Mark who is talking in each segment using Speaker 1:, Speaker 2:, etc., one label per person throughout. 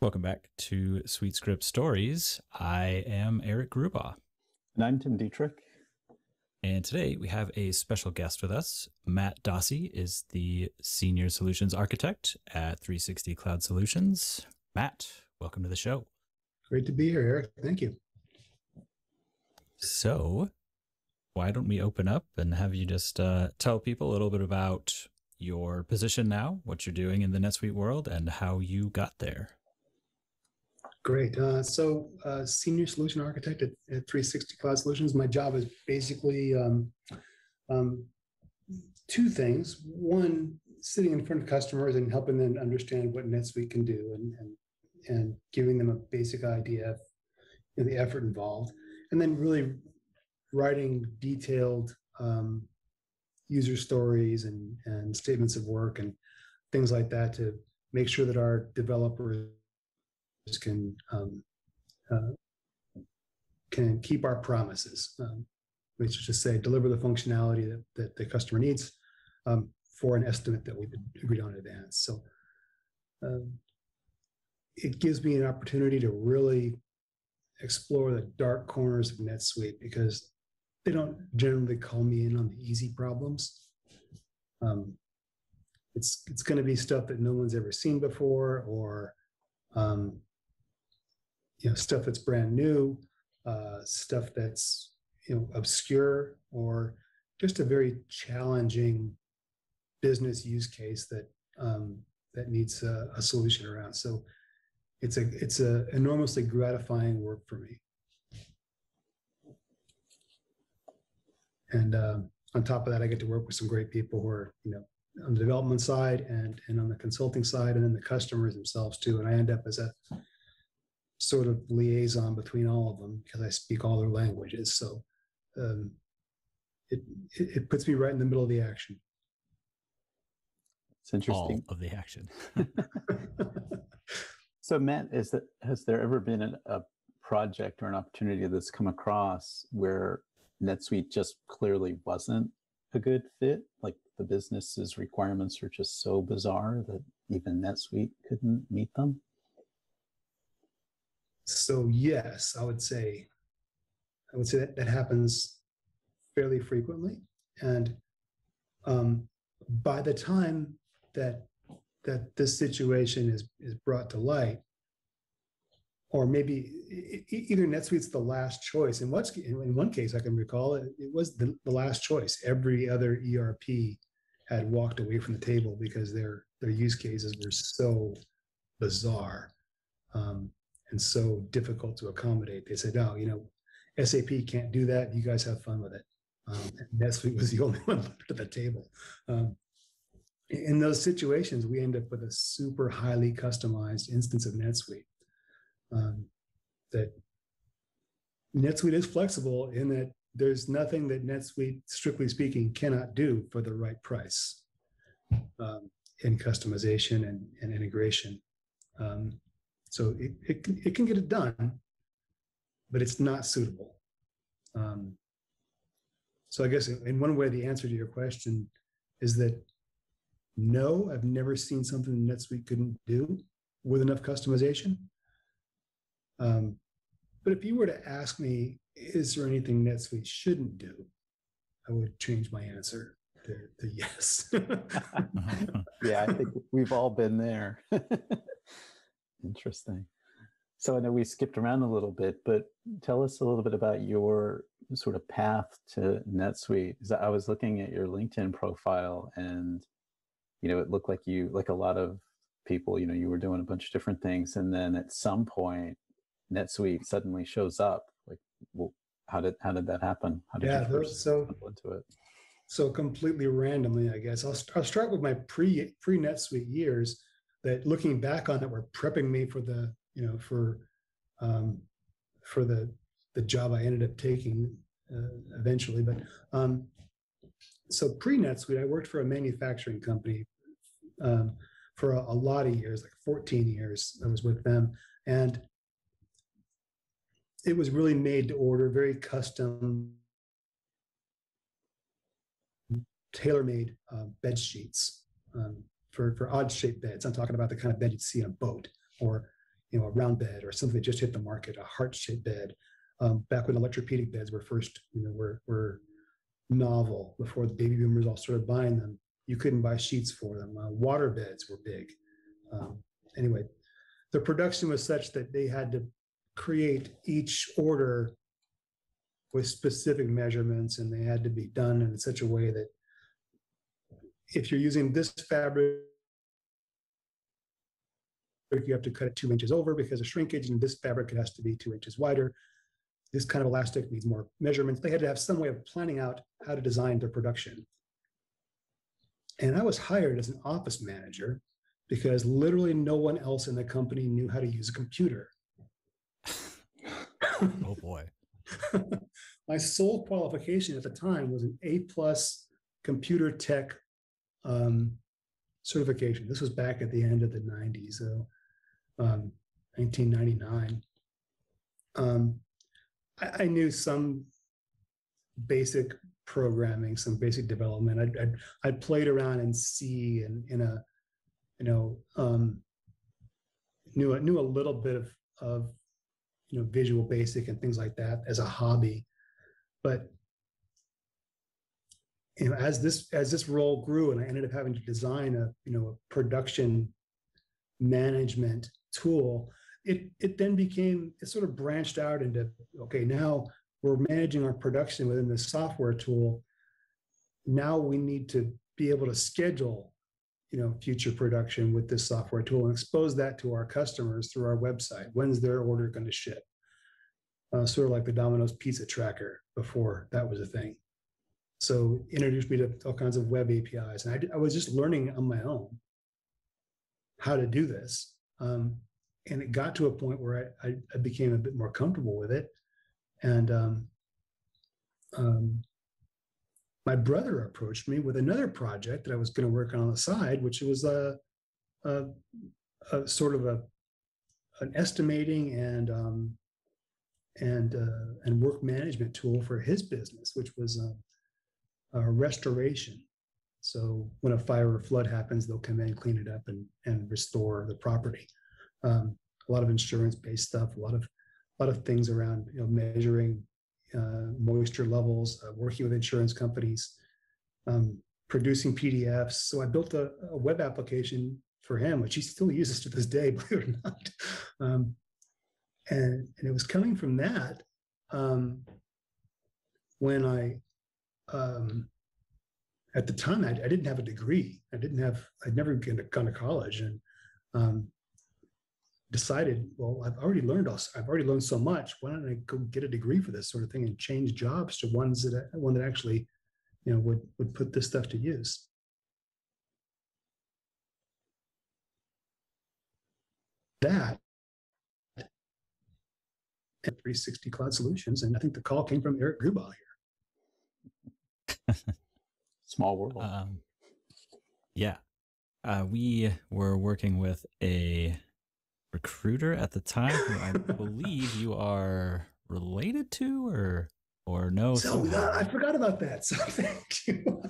Speaker 1: Welcome back to SuiteScript Stories. I am Eric Grubaugh.
Speaker 2: And I'm Tim Dietrich.
Speaker 1: And today we have a special guest with us. Matt Dahse is the Senior Solutions Architect at 360 Cloud Solutions. Matt, welcome to the show.
Speaker 3: Great to be here, Eric. Thank you.
Speaker 1: So, why don't we open up and have you just uh, tell people a little bit about your position now, what you're doing in the NetSuite world, and how you got there?
Speaker 3: Great. Uh, so, uh, senior solution architect at, at, 360 Cloud Solutions. My job is basically um, um, two things. One, sitting in front of customers and helping them understand what NetSuite can do, and and, and giving them a basic idea of you know, the effort involved, and then really writing detailed um, user stories and and statements of work and things like that to make sure that our developers can um, uh, can keep our promises, um, which is to say, deliver the functionality that, that the customer needs um, for an estimate that we've agreed on in advance. So um, it gives me an opportunity to really explore the dark corners of NetSuite because they don't generally call me in on the easy problems. Um, it's it's going to be stuff that no one's ever seen before, or um, you know stuff that's brand new, uh, stuff that's you know obscure, or just a very challenging business use case that um, that needs a, a, solution around. So it's a it's a enormously gratifying work for me. And um, on top of that, I get to work with some great people who are you know on the development side and and on the consulting side, and then the customers themselves too. And I end up as a sort of liaison between all of them because I speak all their languages. So um, it, it, it puts me right in the middle of the action.
Speaker 2: It's interesting.
Speaker 1: All of the action.
Speaker 2: so Matt, is that has there ever been an, a project or an opportunity that's come across where NetSuite just clearly wasn't a good fit? Like the business's requirements are just so bizarre that even NetSuite couldn't meet them?
Speaker 3: So yes, I would say, I would say that that happens fairly frequently, and um, by the time that that this situation is is brought to light, or maybe either NetSuite's the last choice. In what's in one case I can recall it, it was the, the last choice. Every other ERP had walked away from the table because their their use cases were so bizarre. Um, and so difficult to accommodate. They said, "Oh, you know, SAP can't do that. You guys have fun with it." Um, NetSuite was the only one left at the table. Um, in those situations, we end up with a super highly customized instance of NetSuite. Um, that NetSuite is flexible in that there's nothing that NetSuite, strictly speaking, cannot do for the right price um, in customization and, and integration. Um, so it, it, it can get it done, but it's not suitable. Um, so I guess in one way, the answer to your question is that no, I've never seen something NetSuite couldn't do with enough customization. Um, but if you were to ask me, is there anything NetSuite shouldn't do? I would change my answer to, to yes.
Speaker 2: yeah, I think we've all been there. Interesting. So I know we skipped around a little bit, but tell us a little bit about your sort of path to NetSuite. I was looking at your LinkedIn profile and, you know, it looked like you, like a lot of people, you know, you were doing a bunch of different things. And then at some point, NetSuite suddenly shows up. Like, well, how did, how did that happen? How did
Speaker 3: yeah, you first so, into it? So completely randomly, I guess. I'll, I'll start with my pre, pre NetSuite years that looking back on it were prepping me for the you know for um, for the the job I ended up taking uh, eventually. But um, so pre NetSuite, I worked for a manufacturing company um, for a, a, lot of years, like 14 years. I was with them, and it was really made to order, very custom, tailor made uh, bed sheets. Um, for, for odd shaped beds. I'm talking about the kind of bed you'd see in a boat or you know, a round bed or something that just hit the market, a heart-shaped bed. Um, back when electropedic beds were first, you know, were were novel before the baby boomers all started buying them. You couldn't buy sheets for them. Uh, water beds were big. Um, anyway, the production was such that they had to create each order with specific measurements and they had to be done in such a way that if you're using this fabric you have to cut it two inches over because of shrinkage and this fabric it has to be two inches wider. This kind of elastic needs more measurements. They had to have some way of planning out how to design their production. And i was hired as an office manager because literally no one else in the company knew how to use a computer.
Speaker 1: Oh boy.
Speaker 3: My sole qualification at the time was an A plus computer tech um, certification. This was back at the end of the 90s, so um, 1999. Um, I, I, knew some basic programming, some basic development. I'd, I'd, I'd played around in C and in a, you know, um, knew knew a little bit of of you know visual basic and things like that as a hobby but you know as this as this role grew and i ended up having to design a you know a production management tool it it then became it sort of branched out into okay now we're managing our production within this software tool. Now we need to be able to schedule you know future production with this software tool and expose that to our customers through our website. When's their order going to ship? Uh, sort of like the domino's pizza tracker before that was a thing so introduced me to all kinds of web apis and i, I was just learning on my own how to do this. Um, and it got to a point where I, I, I, became a bit more comfortable with it. And um, um, my brother approached me with another project that I was going to work on on the side, which was a, a, a sort of a an estimating and um, and uh, and work management tool for his business, which was a, restoration. So when a fire or flood happens, they'll come in, clean it up, and and restore the property. Um, a lot of insurance-based stuff, a lot of a lot of things around you know measuring uh, moisture levels, uh, working with insurance companies, um, producing PDFs. So I built a, a, web application for him, which he still uses to this day, believe it or not. Um, and, and it was coming from that um, when I, um, at the time, I, I, didn't have a degree. I didn't have, I'd never gone to college. And um, decided, well, I've already learned also, I've already learned so much. Why don't I go get a degree for this sort of thing and change jobs to ones that one that actually, you know, would would put this stuff to use. That at 360 Cloud Solutions, and I think the call came from Eric Grubaugh
Speaker 2: here. Small world.
Speaker 1: Um, yeah, uh, we were working with a recruiter at the time who I believe you are related to or or no.
Speaker 3: So uh, I forgot about that. So thank you.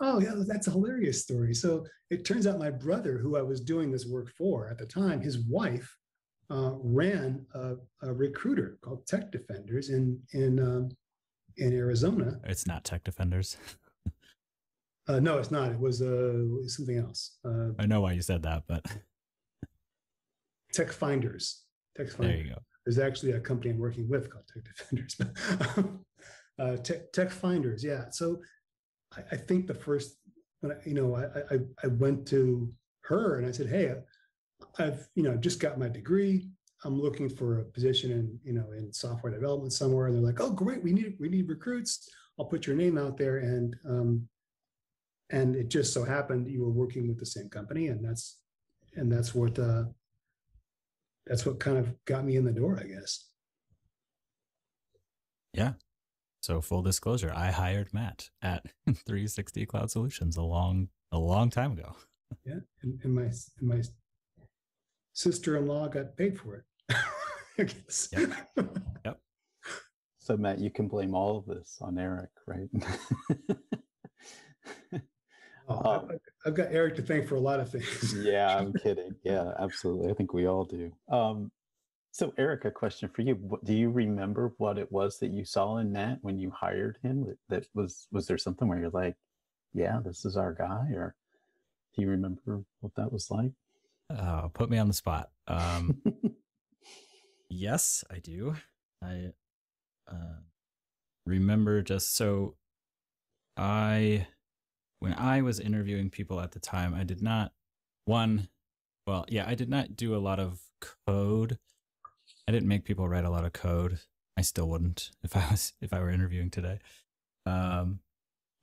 Speaker 3: oh yeah, that's a hilarious story. So it turns out my brother, who I was doing this work for at the time, his wife uh, ran a, a, recruiter called Tech Defenders in in um, in Arizona.
Speaker 1: It's not Tech Defenders.
Speaker 3: uh, no, it's not. It was uh, something else. Uh,
Speaker 1: I know why you said that, but
Speaker 3: Tech Finders. Tech Finders.
Speaker 1: There you go.
Speaker 3: There's actually a company I'm working with called Tech Defenders. uh, tech, tech Finders, yeah. So I, I, think the first, when I, you know, I, I, I went to her and I said, hey, I've you know just got my degree. I'm looking for a position in you know in software development somewhere, and they're like, oh great, we need we need recruits. I'll put your name out there, and um, and it just so happened you were working with the same company, and that's and that's what uh, that's what kind of got me in the door, I guess.
Speaker 1: Yeah. So full disclosure, I hired Matt at 360 Cloud Solutions a long a long time ago.
Speaker 3: Yeah, and, and my and my sister-in-law got paid for it. I guess.
Speaker 1: Yep. yep.
Speaker 2: So Matt, you can blame all of this on Eric, right?
Speaker 3: Oh,
Speaker 2: Um,
Speaker 3: I've, I've got Eric to thank for a lot of things.
Speaker 2: yeah, I'm kidding. Yeah, absolutely. I think we all do. Um, so, Eric, a question for you. What, do you remember what it was that you saw in Matt when you hired him? That, that was was there something where you're like, "Yeah, this is our guy," or do you remember what that was like?
Speaker 1: Oh, put me on the spot. Um, yes, I do. I uh, remember just so I, when I was interviewing people at the time, I did not, one, well, yeah, I did not do a lot of code. I didn't make people write a lot of code. I still wouldn't if I was if I were interviewing today. Um,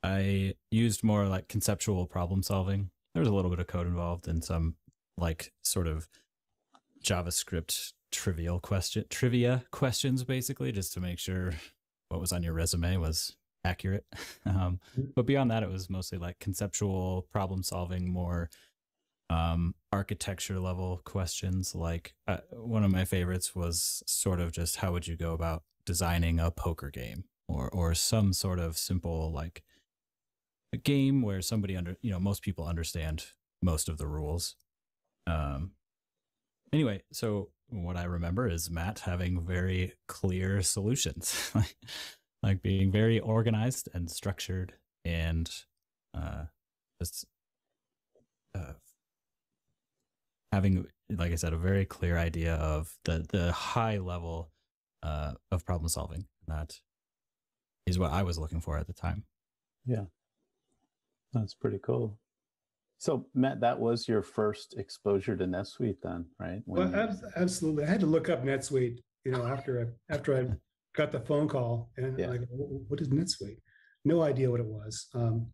Speaker 1: I used more like conceptual problem solving. There was a little bit of code involved and some like sort of JavaScript trivial question trivia questions basically just to make sure what was on your resume was accurate. Um, but beyond that, it was mostly like conceptual problem solving, more um, architecture level questions. Like uh, one of my favorites was sort of just how would you go about designing a poker game or or some sort of simple like a game where somebody under you know most people understand most of the rules. Um, anyway, so what I remember is Matt having very clear solutions, like, like being very organized and structured, and uh, just uh, having, like I said, a very clear idea of the the high level uh, of problem solving. That is what I was looking for at the time.
Speaker 2: Yeah, that's pretty cool. So, Matt, that was your first exposure to NetSuite, then, right?
Speaker 3: Well,
Speaker 2: When you-
Speaker 3: abs- absolutely. I had to look up NetSuite, you know, after I, after I got the phone call and
Speaker 2: Yeah.
Speaker 3: like, "Wh- what is NetSuite? No idea what it was. Um,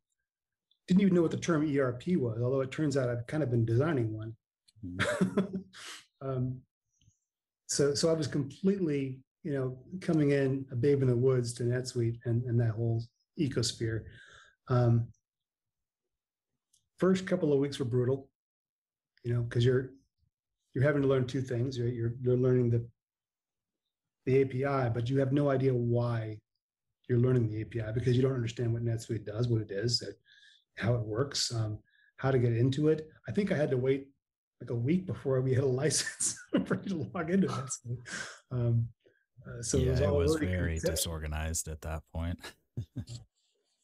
Speaker 3: didn't even know what the term ERP was, although it turns out I've kind of been designing one.
Speaker 2: Mhm.
Speaker 3: um, so, so I was completely, you know, coming in a babe in the woods to NetSuite and, and that whole ecosphere. Um, first couple of weeks were brutal, you know, because you're you're having to learn two things. You're you're, you're learning the the API, but you have no idea why you're learning the API because you don't understand what NetSuite does, what it is, how it works, um, how to get into it. I think I had to wait like a week before we had a license for you to log into NetSuite. Um, uh, so
Speaker 1: yeah,
Speaker 3: it was,
Speaker 1: it was very disorganized at that point.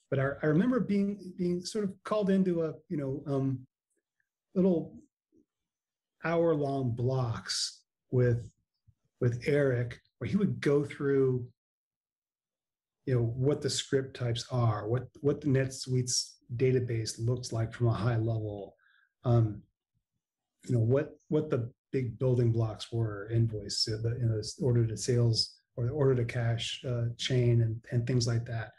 Speaker 3: but I, I remember being being sort of called into a you know um, little hour long blocks with with Eric where he would go through you know what the script types are what what the NetSuite's database looks like from a high level um, you know what what the big building blocks were invoice uh, the you know, order to sales or the order to cash uh, chain and and things like that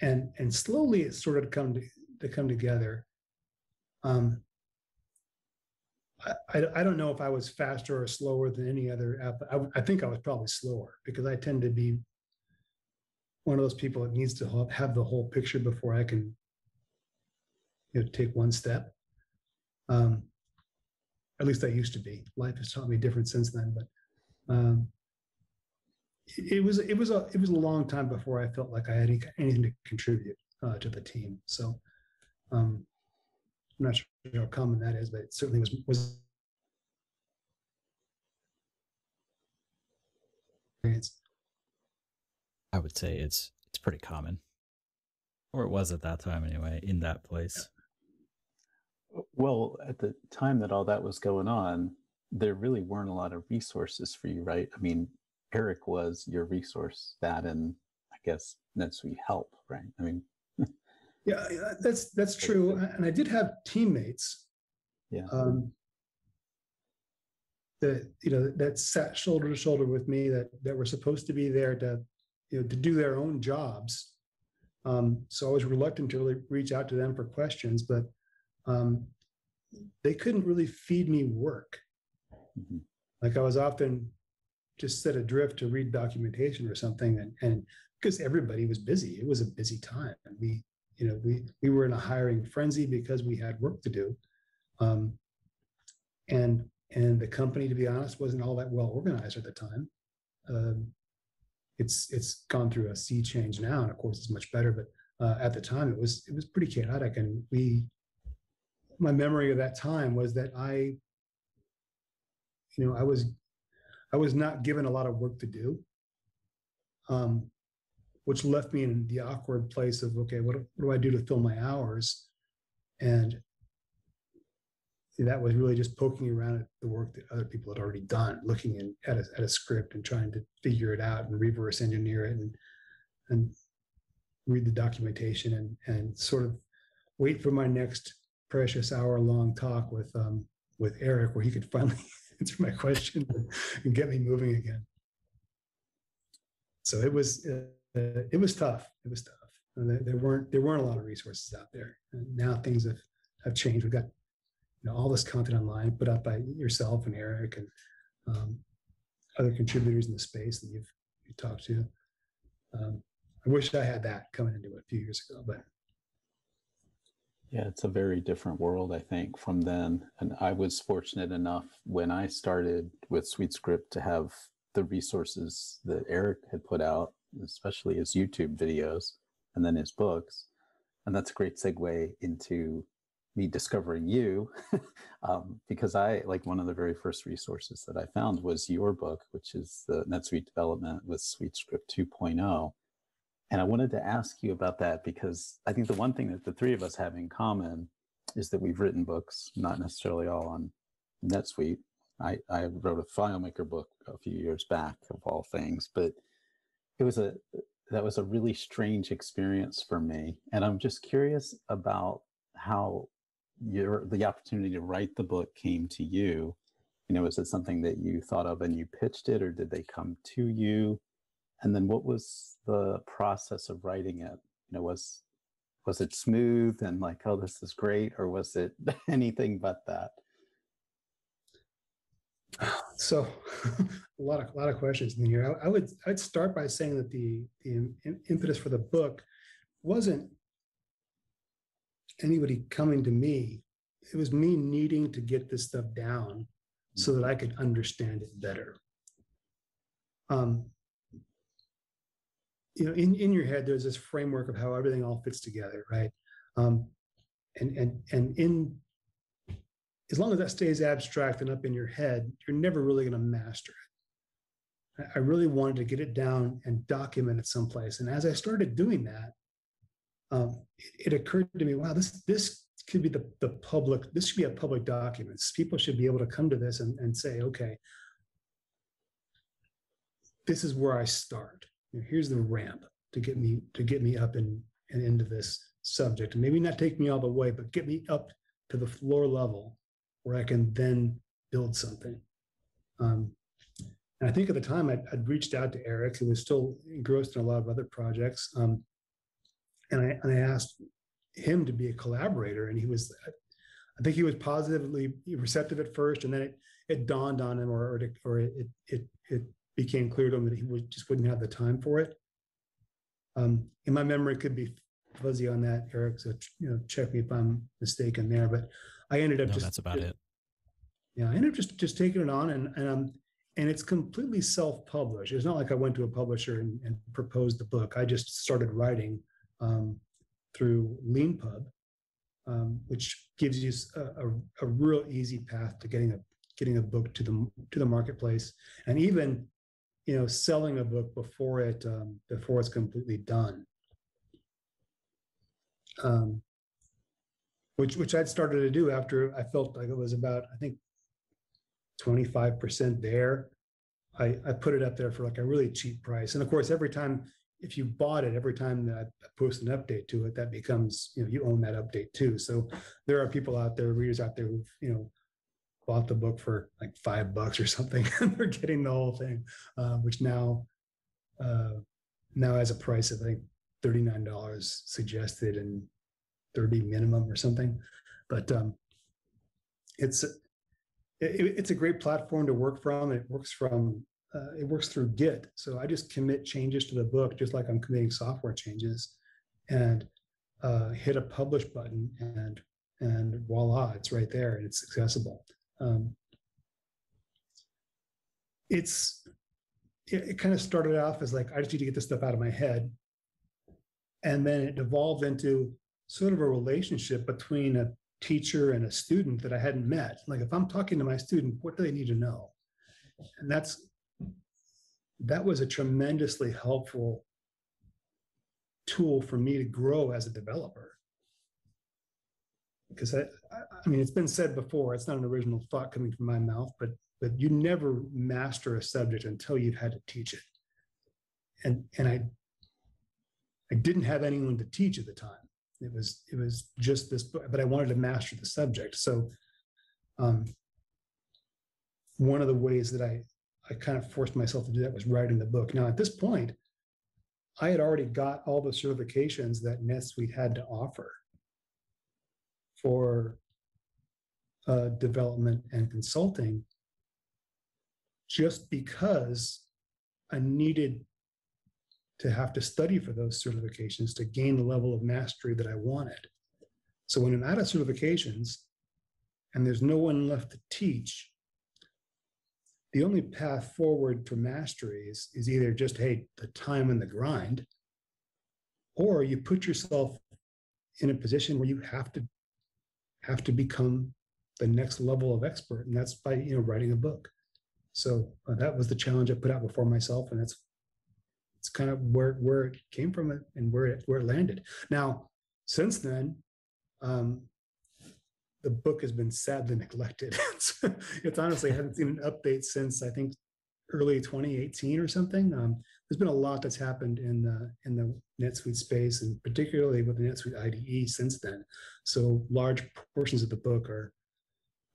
Speaker 3: and and slowly it sort of come to, to come together um I, I don't know if I was faster or slower than any other app. I, I think I was probably slower because I tend to be one of those people that needs to have the whole picture before I can you know take one step. Um, at least I used to be. Life has taught me different since then, but um, it, it was it was a it was a long time before I felt like I had any, anything to contribute uh, to the team. So um, I'm not sure how common that is, but it certainly was was. experience.
Speaker 1: I would say it's it's pretty common, or it was at that time anyway. In that place,
Speaker 2: Well, at the time that all that was going on, there really weren't a lot of resources for you, right? I mean, Eric was your resource, that and I guess NetSuite help, right? I mean,
Speaker 3: Yeah, that's that's true, and I did have teammates
Speaker 2: yeah.
Speaker 3: um, that you know that sat shoulder to shoulder with me that that were supposed to be there to you know to do their own jobs. Um, so I was reluctant to really reach out to them for questions, but um, they couldn't really feed me work.
Speaker 2: Mhm.
Speaker 3: Like I was often just set adrift to read documentation or something, and and because everybody was busy, it was a busy time, and we you know we we were in a hiring frenzy because we had work to do. Um, and and the company, to be honest, wasn't all that well organized at the time. Um, it's it's gone through a sea change now, and of course, it's much better. But uh, at the time, it was it was pretty chaotic, and we my memory of that time was that I, you know, I was, I was not given a lot of work to do, um, which left me in the awkward place of okay, what, what do I do to fill my hours? And that was really just poking around at the work that other people had already done, looking in, at, a, at a script and trying to figure it out and reverse engineer it and and read the documentation and and sort of wait for my next precious hour long talk with um, with Eric, where he could finally answer my question and get me moving again. So it was uh, it was tough. It was tough. There, there, weren't there weren't a lot of resources out there. And now things have have changed. We've got you know all this content online put up by yourself and Eric and um, other contributors in the space that you've you talked to. Um, I wish I had that coming into it a few years ago, but
Speaker 2: yeah, it's a very different world, I think, from then. And I was fortunate enough when I started with SuiteScript to have the resources that Eric had put out, especially his YouTube videos and then his books. And that's a great segue into me discovering you um, because I, like, one of the very first resources that I found was your book, which is the NetSuite development with SuiteScript 2.0 and I wanted to ask you about that because I think the one thing that the three of us have in common is that we've written books, not necessarily all on NetSuite. I, I wrote a FileMaker book a few years back of all things, but it was a that was a really strange experience for me. And I'm just curious about how your the opportunity to write the book came to you. You know, is it something that you thought of and you pitched it, or did they come to you? And then what was the process of writing it? You know was was it smooth and like oh this is great or was it anything but that?
Speaker 3: So a lot of a lot of questions in here. I, I, would i'd start by saying that the the impetus for the book wasn't anybody coming to me. It was me needing to get this stuff down so that i could understand it better. Um, you know, in, in your head, there's this framework of how everything all fits together, right? Um, and and and in as long as that stays abstract and up in your head, you're never really going to master it. I really wanted to get it down and document it someplace. And as I started doing that, um, it, it, occurred to me, wow, this this could be the, the public, this should be a public document. People should be able to come to this and, and say, okay, this is where I start you know, here's the ramp to get me to get me up and, and into this subject. And maybe not take me all the way but get me up to the floor level where i can then build something. Um, and i think at the time I'd, I'd, reached out to eric who was still engrossed in a lot of other projects um, and, I, and i asked him to be a collaborator and he was i think he was positively receptive at first and then it, it dawned on him or, or, it, or it, it, it became clear to him that he would, just wouldn't have the time for it. Um, and my memory could be fuzzy on that, Eric. So you know, check me if I'm mistaken there. But I ended up
Speaker 1: no,
Speaker 3: just
Speaker 1: that's about it.
Speaker 3: Yeah, I ended up just just taking it on, and and um, and it's completely self-published. It's not like I went to a publisher and, and proposed the book. I just started writing um, through Leanpub, um, which gives you a, a, a, real easy path to getting a getting a book to the to the marketplace, and even you know selling a book before it um, before it's completely done um, which which I'd started to do after I felt like it was about I think 25% there. I, I put it up there for like a really cheap price. And of course, every time if you bought it, every time that I post an update to it, that becomes, you know, you own that update too. So there are people out there, readers out there who've, you know, bought the book for like five bucks or something and they're getting the whole thing uh, which now uh, now has a price of i think $39 suggested and 30 minimum or something. But um, it's it, it's a great platform to work from. It works from uh, it works through git. So i just commit changes to the book just like i'm committing software changes and uh, hit a publish button and and voila it's right there and it's accessible um, it's it, it kind of started off as like I just need to get this stuff out of my head, and then it evolved into sort of a relationship between a teacher and a student that I hadn't met. Like if I'm talking to my student, what do they need to know? And that's that was a tremendously helpful tool for me to grow as a developer. Because I, I mean, it's been said before, it's not an original thought coming from my mouth, but but you never master a subject until you've had to teach it. And and I I didn't have anyone to teach at the time. It was it was just this book, but I wanted to master the subject. So um, one of the ways that I I kind of forced myself to do that was writing the book. Now at this point, I had already got all the certifications that NetSuite had to offer for uh, development and consulting, just because I needed to have to study for those certifications to gain the level of mastery that I wanted. So when I'm out of certifications and there's no one left to teach, the only path forward for mastery is, is either just, hey, the time and the grind, or you put yourself in a position where you have to have to become the next level of expert, and that's by you know writing a book. So uh, that was the challenge I put out before myself, and that's it's kind of where where it came from and where it where it landed. Now, since then, um, the book has been sadly neglected. it's, honestly I haven't seen an update since I think early 2018 or something. Um, there's been a lot that's happened in the in the NetSuite space, and particularly with the NetSuite IDE since then. So large portions of the book are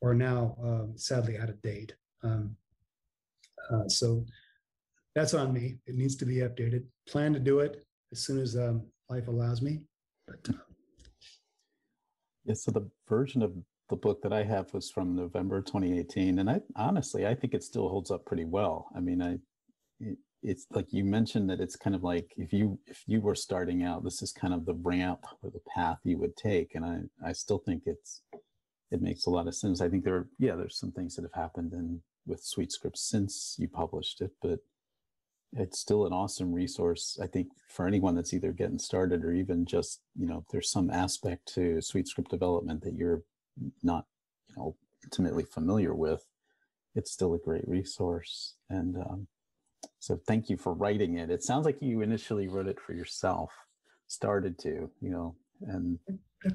Speaker 3: are now um, sadly out of date. Um, uh, so that's on me. It needs to be updated. Plan to do it as soon as um, life allows me. But uh,
Speaker 2: yeah, so the version of the book that I have was from November 2018, and I honestly I think it still holds up pretty well. I mean, I it's like you mentioned that it's kind of like if you if you were starting out, this is kind of the ramp or the path you would take, and I I still think it's it makes a lot of sense. I think there are yeah there's some things that have happened in with SuiteScript since you published it, but it's still an awesome resource i think for anyone that's either getting started or even just you know there's some aspect to SuiteScript development that you're not you know intimately familiar with it's still a great resource and um, so thank you for writing it it sounds like you initially wrote it for yourself started to you know and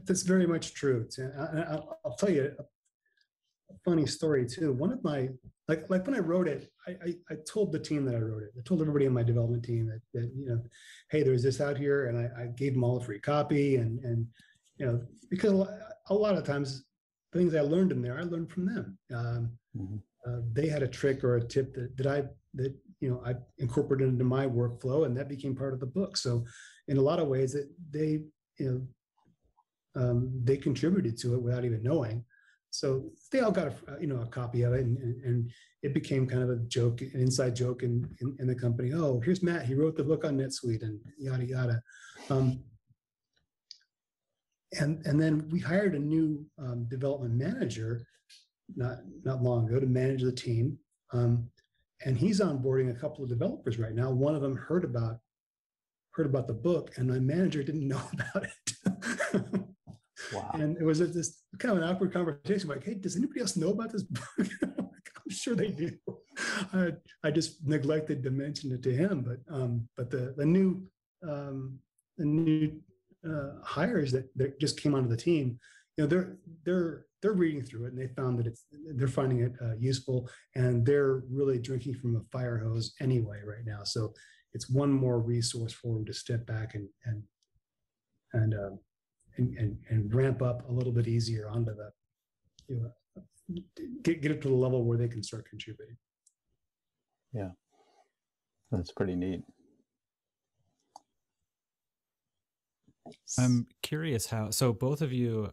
Speaker 3: that's very much true I, will tell you a funny story too. One of my like like when I wrote it, I, I, I told the team that I wrote it. I told everybody in my development team that, that you know, hey, there's this out here, and I, I gave them all a free copy, and and you know because a lot of times things I learned in there, I learned from them. Um, mm-hmm. uh, they had a trick or a tip that that I that you know I incorporated into my workflow, and that became part of the book. So in a lot of ways, that they you know um, they contributed to it without even knowing. So they all got a you know a copy of it, and, and it became kind of a joke, an inside joke in, in, in the company. Oh, here's Matt. He wrote the book on NetSuite, and yada yada. Um, and and then we hired a new um, development manager not not long ago to manage the team. Um, and he's onboarding a couple of developers right now. One of them heard about heard about the book, and my manager didn't know about it. Wow. And it was this kind of an awkward conversation like, hey, does anybody else know about this book? I'm sure they do. I, I just neglected to mention it to him, but um, but the the new um, the new uh, hires that, that just came onto the team, you know, they're they're they're reading through it and they found that it's they're finding it uh, useful and they're really drinking from a fire hose anyway right now. So it's one more resource for them to step back and and and uh, and, and, and ramp up a little bit easier onto the, you know, get, get up to the level where they can start contributing.
Speaker 2: Yeah, that's pretty neat.
Speaker 1: I'm curious how, so both of you,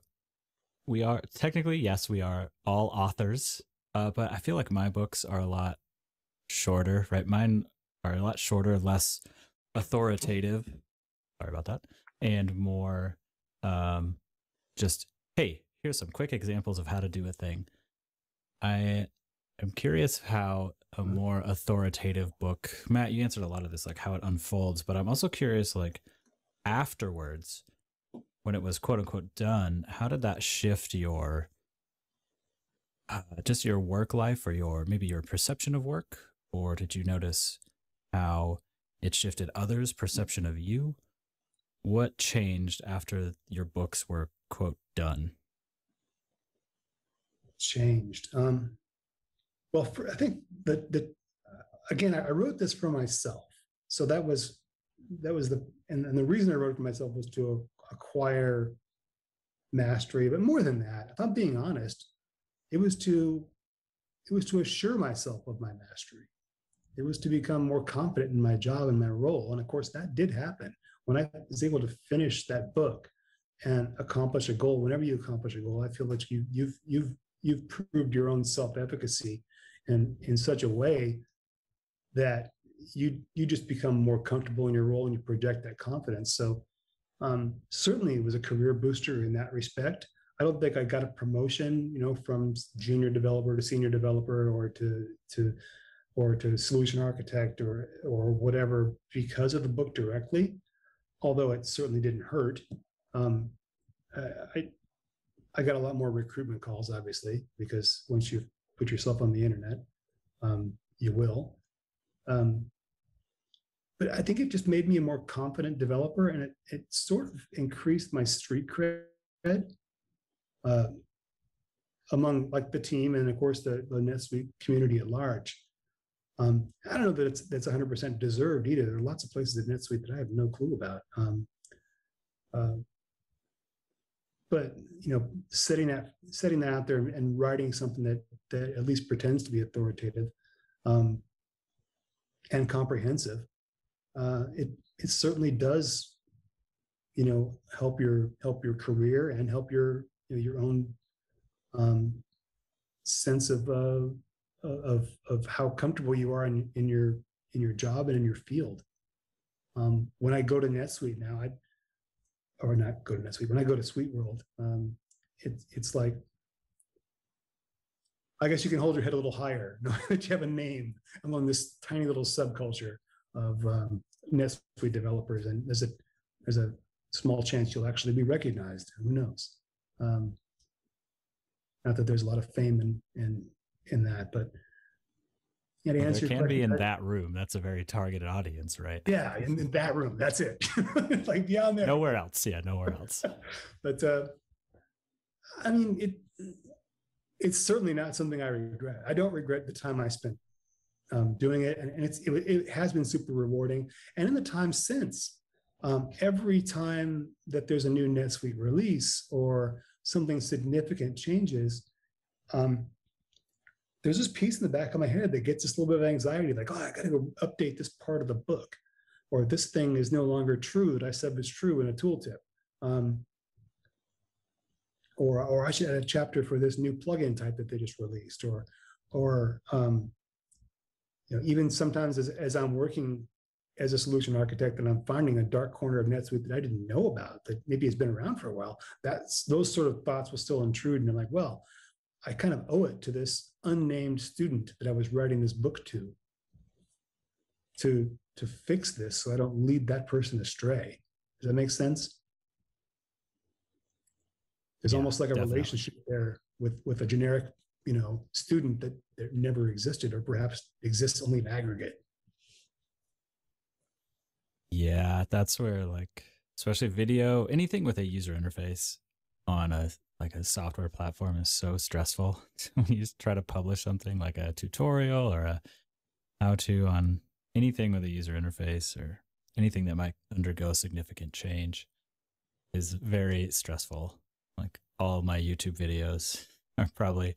Speaker 1: we are technically, yes, we are all authors, uh, but I feel like my books are a lot shorter, right? Mine are a lot shorter, less authoritative. Sorry about that. And more um, just hey, here's some quick examples of how to do a thing. I am curious how a mm-hmm. more authoritative book, Matt, you answered a lot of this, like how it unfolds, but I'm also curious, like afterwards, when it was quote unquote done, how did that shift your uh, just your work life or your maybe your perception of work? Or did you notice how it shifted others' perception of you? What changed after your books were quote done?
Speaker 3: Changed. Um, well, for, I think that the uh, again, I wrote this for myself, so that was that was the and, and the reason I wrote it for myself was to acquire mastery. But more than that, if I'm being honest, it was to it was to assure myself of my mastery. It was to become more confident in my job and my role. And of course, that did happen when I was able to finish that book and accomplish a goal. Whenever you accomplish a goal, I feel like you, you've you've you've proved your own self-efficacy and in such a way that you you just become more comfortable in your role and you project that confidence. So um, certainly it was a career booster in that respect. I don't think I got a promotion, you know, from junior developer to senior developer or to to or to solution architect or or whatever because of the book directly, although it certainly didn't hurt. Um, I I got a lot more recruitment calls, obviously, because once you put yourself on the internet, um, you will. Um, but I think it just made me a more confident developer, and it it sort of increased my street cred uh, among like the team and of course the, the NetSuite community at large. Um, I don't know that it's that's 100% deserved either. There are lots of places at NetSuite that I have no clue about. Um, uh, but you know, setting that setting that out there and writing something that that at least pretends to be authoritative um, and comprehensive, uh, it it certainly does, you know, help your help your career and help your you know, your own um, sense of uh, of of how comfortable you are in, in your in your job and in your field. Um, when I go to NetSuite now, I or not go to NetSuite. When I go to SuiteWorld, um, it's it's like I guess you can hold your head a little higher, know that you have a name among this tiny little subculture of um, NetSuite developers, and there's a there's a small chance you'll actually be recognized. Who knows? Um, not that there's a lot of fame in in in that, but
Speaker 1: yeah, to well, answer there can be in that room. That's a very targeted audience, right?
Speaker 3: Yeah, in, in that room. That's it. like beyond there.
Speaker 1: Nowhere else. Yeah, nowhere else.
Speaker 3: but uh, I mean, it it's certainly not something I regret. I don't regret the time I spent um, doing it, and, it's it, it, has been super rewarding. And in the time since, um, every time that there's a new NetSuite release or something significant changes, um, there's this piece in the back of my head that gets this little bit of anxiety, like, oh, I got to go update this part of the book, or this thing is no longer true that I said was true in a tooltip. Um, or, or I should add a chapter for this new plugin type that they just released, or, or um, you know, even sometimes as, as I'm working as a solution architect and I'm finding a dark corner of NetSuite that I didn't know about that maybe has been around for a while, that's those sort of thoughts will still intrude. And I'm like, well, I kind of owe it to this unnamed student that I was writing this book to, to, to fix this so I don't lead that person astray. Does that make sense? There's yeah, almost like a definitely. relationship there with, with a generic, you know, student that, that never existed or perhaps exists only in aggregate.
Speaker 1: Yeah, that's where like especially video, anything with a user interface on a like a software platform is so stressful when you try to publish something like a tutorial or a how to on anything with a user interface or anything that might undergo significant change is very stressful. Like all my YouTube videos are probably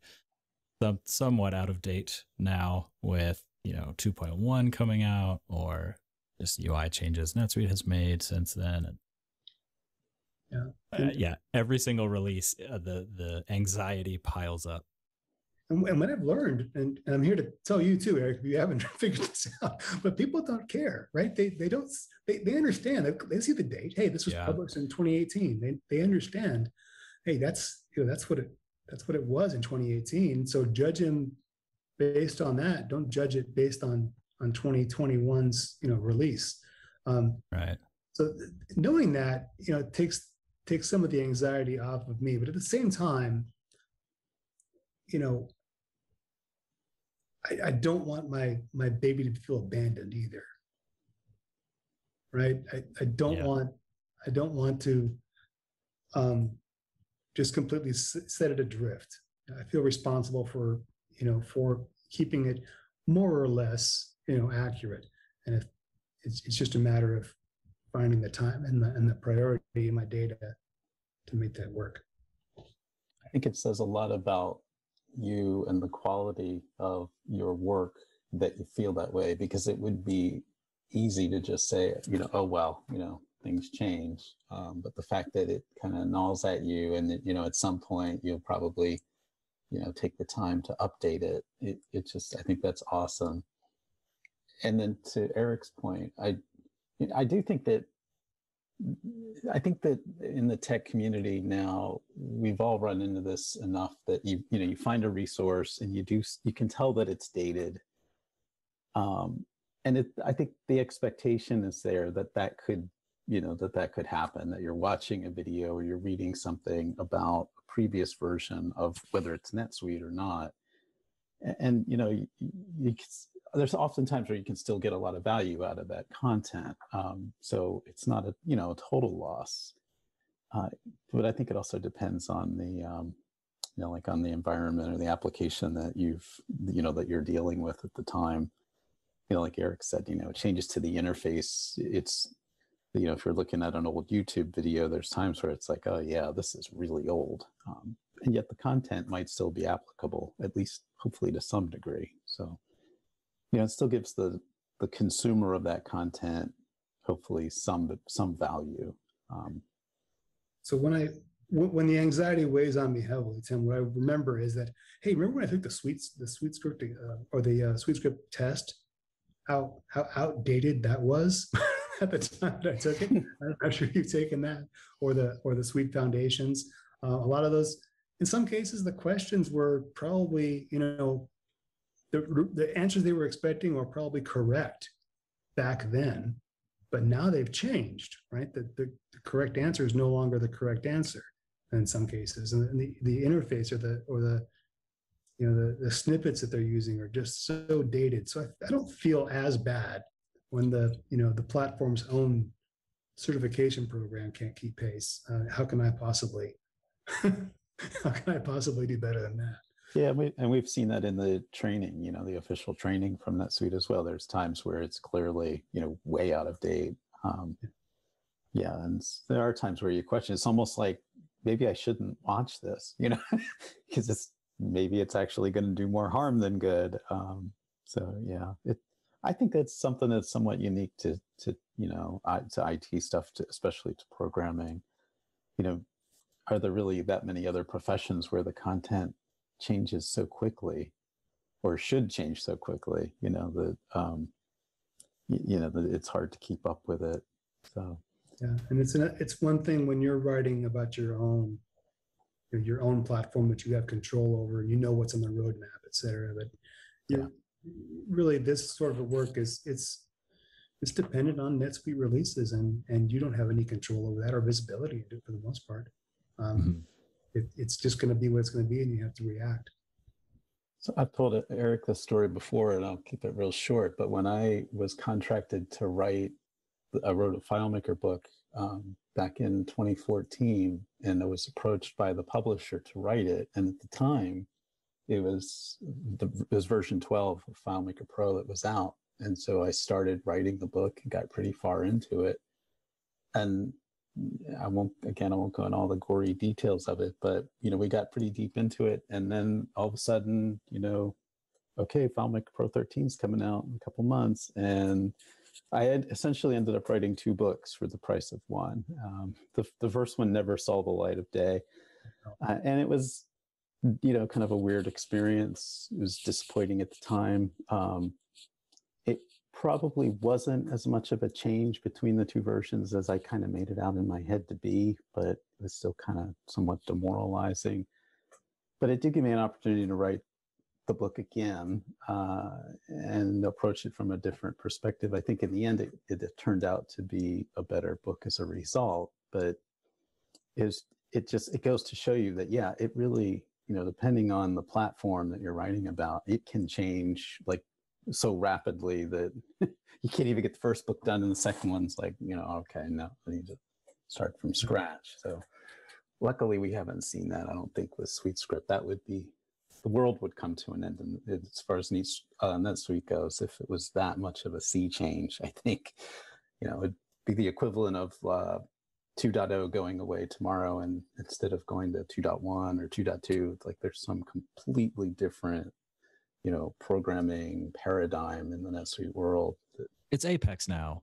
Speaker 1: some, somewhat out of date now with, you know, 2.1 coming out or just UI changes NetSuite has made since then. And,
Speaker 3: yeah,
Speaker 1: uh, yeah. Every single release, uh, the the anxiety piles up.
Speaker 3: And, and what I've learned, and, and, I'm here to tell you too, Eric, if you haven't figured this out, but people don't care, right? They they don't they, they understand. They, they see the date. Hey, this was yeah. published in 2018. They they understand. Hey, that's you know that's what it that's what it was in 2018. So judge him based on that. Don't judge it based on on 2021's you know release.
Speaker 1: Um, right.
Speaker 3: So knowing that you know it takes take some of the anxiety off of me. But at the same time, you know, I, I don't want my my baby to feel abandoned either. Right? I, I don't
Speaker 1: Yeah.
Speaker 3: want I don't want to um, just completely set it adrift. I feel responsible for you know for keeping it more or less you know accurate, and if it's it's just a matter of finding the time and the and the priority in my data to make that work.
Speaker 2: I think it says a lot about you and the quality of your work that you feel that way because it would be easy to just say, you know, oh, well, you know, things change. Um, but the fact that it kind of gnaws at you and, you know, at some point you'll probably, you know, take the time to update it. It, it just, I think that's awesome. And then to Eric's point, I, I do think that I think that in the tech community now, we've all run into this enough that you you know you find a resource and you do you can tell that it's dated. Um, and it, I think the expectation is there that that could you know that that could happen that you're watching a video or you're reading something about a previous version of whether it's NetSuite or not, and, and you know you, you can, there's often times where you can still get a lot of value out of that content. Um, so it's not a you know a total loss. Uh, but I think it also depends on the um, you know like on the environment or the application that you've you know that you're dealing with at the time. You know, like Eric said, you know, changes to the interface. It's you know if you're looking at an old YouTube video, there's times where it's like, oh yeah, this is really old, um, and yet the content might still be applicable, at least hopefully to some degree. So you know, it still gives the the consumer of that content hopefully some some value. Um,
Speaker 3: So when I when the anxiety weighs on me heavily, Tim, what I remember is that hey, remember when I took the sweets the SuiteScript uh, or the uh, SuiteScript test? How how outdated that was at the time that I took it. I'm sure you've taken that or the or the SuiteFoundations. Uh, a lot of those, in some cases, the questions were probably you know the the answers they were expecting were probably correct back then, but now they've changed, right? The, the, the correct answer is no longer the correct answer in some cases, and the, the interface or the or the you know the, the snippets that they're using are just so dated. So I, I don't feel as bad when the you know the platform's own certification program can't keep pace. Uh, how can I possibly how can I possibly do better than that?
Speaker 2: yeah, we, and we've seen that in the training, you know, the official training from NetSuite as well. There's times where it's clearly, you know, way out of date. Um, yeah, and there are times where you question. It's almost like maybe I shouldn't watch this, you know, because it's maybe it's actually going to do more harm than good. Um, so yeah, it. I think that's something that's somewhat unique to to you know to IT stuff, to, especially to programming. You know, are there really that many other professions where the content changes so quickly, or should change so quickly? You know that um, y- you know that it's hard to keep up with it. So
Speaker 3: Yeah, and it's an, it's one thing when you're writing about your own your, own platform that you have control over and you know what's on the roadmap, et cetera. But you really this sort of a work is it's it's dependent on NetSuite releases and and you don't have any control over that or visibility into it for the most part. Um,
Speaker 1: Mhm.
Speaker 3: it, it's just going to be what it's going to be, and you have to react.
Speaker 2: So I've told Eric this story before, and I'll keep it real short. But when I was contracted to write, I wrote a FileMaker book um, back in 2014, and I was approached by the publisher to write it. And at the time, it was the it was version 12 of FileMaker Pro that was out, and so I started writing the book and got pretty far into it. And I won't again I won't go in all the gory details of it, but you know we got pretty deep into it, and then all of a sudden you know, okay, FileMaker Pro 13 is coming out in a couple months, and I had essentially ended up writing two books for the price of one. Um, the the first one never saw the light of day, uh, and it was you know kind of a weird experience. It was disappointing at the time. Um, it probably wasn't as much of a change between the two versions as I kind of made it out in my head to be, but it was still kind of somewhat demoralizing. But it did give me an opportunity to write the book again uh, and approach it from a different perspective. I think in the end, it, it turned out to be a better book as a result. But is it just it goes to show you that yeah, it really you know depending on the platform that you're writing about, it can change like so rapidly that you can't even get the first book done and the second one's like you know okay no I need to start from scratch. So luckily we haven't seen that. I don't think with SuiteScript that would be the world would come to an end in, as far as needs, uh, NetSuite goes if it was that much of a sea change. I think you know it'd be the equivalent of uh, 2.0 going away tomorrow, and instead of going to 2.1 or 2.2, it's like there's some completely different you know programming paradigm in the NetSuite world. That,
Speaker 1: It's Apex now.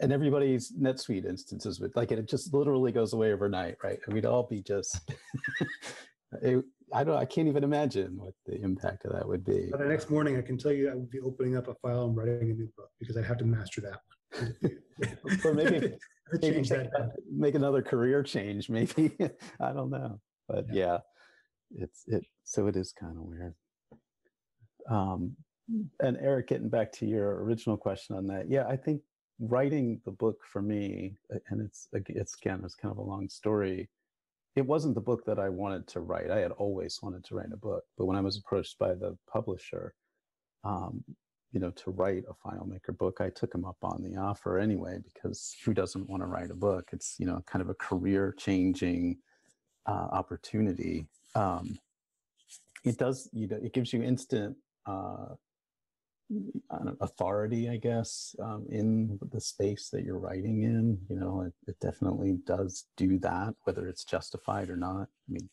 Speaker 2: and everybody's NetSuite instances would like it just literally goes away overnight, right? And we'd all be just. it, I don't. I can't even imagine what the impact of that would be.
Speaker 3: By the next morning, I can tell you I would be opening up a file and writing a new book because I'd have to master that
Speaker 2: Or maybe- Maybe
Speaker 3: change
Speaker 2: take
Speaker 3: that.
Speaker 2: a- make another career change. Maybe I don't know, but yeah, it's it. So it is kind of weird. Um, and Eric, getting back to your original question on that, yeah, I think writing the book for me, and it's it's again, it's kind of a long story. It wasn't the book that I wanted to write. I had always wanted to write a book, but when I was approached by the publisher, um, you know, to write a FileMaker book, I took him up on the offer anyway, because who doesn't want to write a book? It's, you know, kind of a career changing uh, opportunity. Um, it does, you know, it gives you instant uh, authority, I guess, um, in the space that you're writing in. You know, it, it definitely does do that, whether it's justified or not. I mean,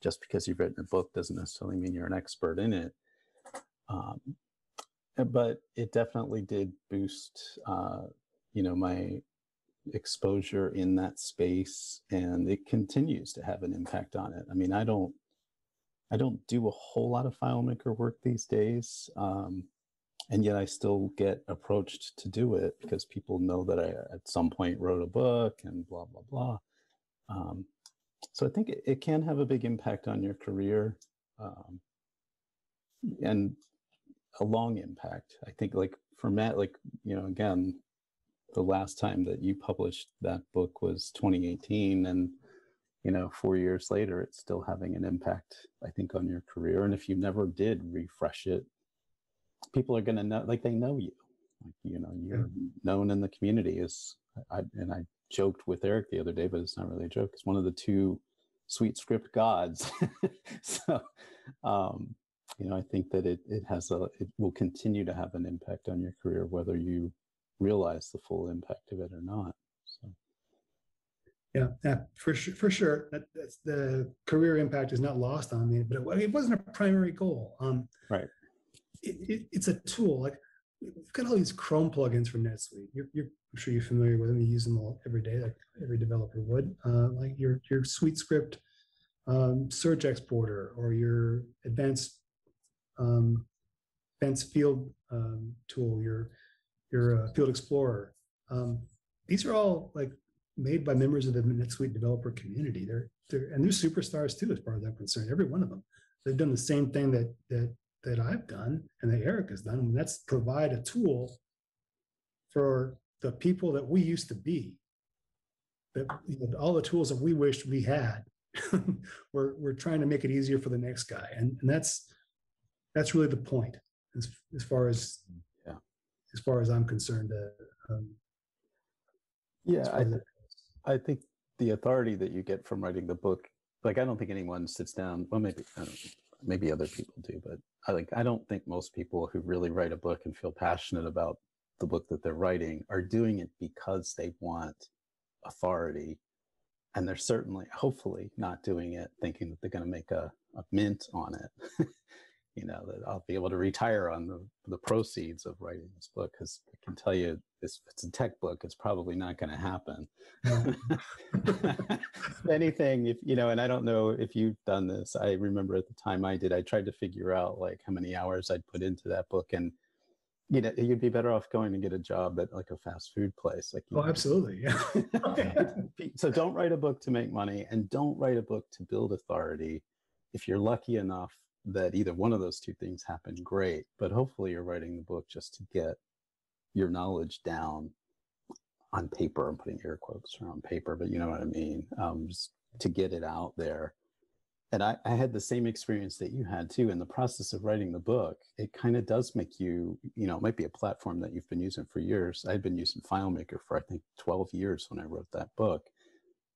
Speaker 2: just because you've written a book doesn't necessarily mean you're an expert in it. Um, but it definitely did boost, uh, you know, my exposure in that space, and it continues to have an impact on it. I mean, I don't, I don't do a whole lot of FileMaker work these days. Um, and yet I still get approached to do it because people know that I at some point wrote a book and blah blah blah. Um, so I think it, it can have a big impact on your career, um, and a long impact. I think like for Matt, like you know, again, the last time that you published that book was 2018, and you know, four years later, it's still having an impact. I think on your career, and if you never did refresh it people are going to know like they know you like you know you're known in the community as I, and i joked with eric the other day but it's not really a joke it's one of the two SuiteScript gods so um you know i think that it it has a it will continue to have an impact on your career whether you realize the full impact of it or not so
Speaker 3: Yeah, yeah, for sure. For sure, that, that's the career impact is not lost on me, but it, it wasn't a primary goal. Um,
Speaker 2: Right.
Speaker 3: It, it, it's a tool. Like we've got all these Chrome plugins for NetSuite. You're, you're I'm sure you're familiar with them. You use them all every day, like every developer would. Uh, like your your SuiteScript um, search exporter or your advanced um, advanced field um, tool, your your uh, field explorer. Um, these are all like made by members of the NetSuite developer community. They're they're and they're superstars too, as far as I'm concerned. Every one of them. They've done the same thing that that that I've done and that Eric has done. And that's provide a tool for the people that we used to be. That you know, all the tools that we wished we had. we're we're trying to make it easier for the next guy. And and that's that's really the point as, as far as
Speaker 2: Yeah.
Speaker 3: as far as I'm concerned. Uh, um,
Speaker 2: yeah I, th- I think the authority that you get from writing the book, like I don't think anyone sits down. Well, maybe I don't know, maybe other people do, but I like I don't think most people who really write a book and feel passionate about the book that they're writing are doing it because they want authority, and they're certainly, hopefully, not doing it thinking that they're going to make a, a mint on it. you know that I'll be able to retire on the the proceeds of writing this book because I can tell you this if it's a tech book, it's probably not going to happen. Anything, if you know, and I don't know if you've done this. I remember at the time I did, I tried to figure out like how many hours I'd put into that book, and you know, you'd be better off going to get a job at like a fast food place. Like,
Speaker 3: Oh,
Speaker 2: know,
Speaker 3: absolutely. Yeah.
Speaker 2: so don't write a book to make money, and don't write a book to build authority. If you're lucky enough that either one of those two things happen, great. But hopefully, you're writing the book just to get your knowledge down on paper. I'm putting air quotes around paper, but you know what I mean. Um, just to get it out there. And I, I had the same experience that you had too. In the process of writing the book, it kind of does make you, you know, it might be a platform that you've been using for years. I'd been using FileMaker for I think 12 years when I wrote that book.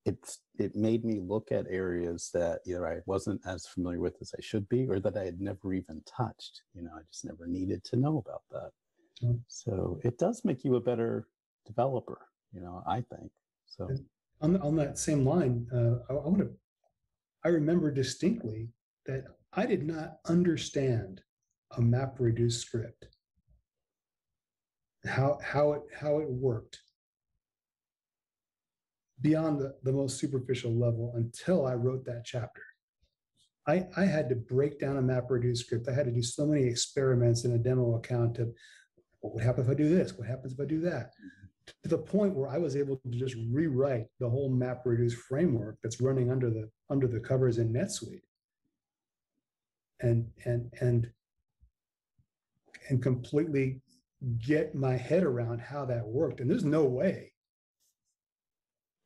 Speaker 2: It's it made me look at areas that either I wasn't as familiar with as I should be, or that I had never even touched. You know, I just never needed to know about that. Mm. So it does make you a better developer, you know, I think. So
Speaker 3: on, on that same line, uh, I, I want to, I remember distinctly that I did not understand a map reduce script, how, how, it, how it worked beyond the, the most superficial level until I wrote that chapter. I, I had to break down a map reduce script. I had to do so many experiments in a demo account to what would happen if I do this? What happens if I do that? To the point where I was able to just rewrite the whole map reduce framework that's running under the under the covers in NetSuite. And and and and completely get my head around how that worked. And there's no way.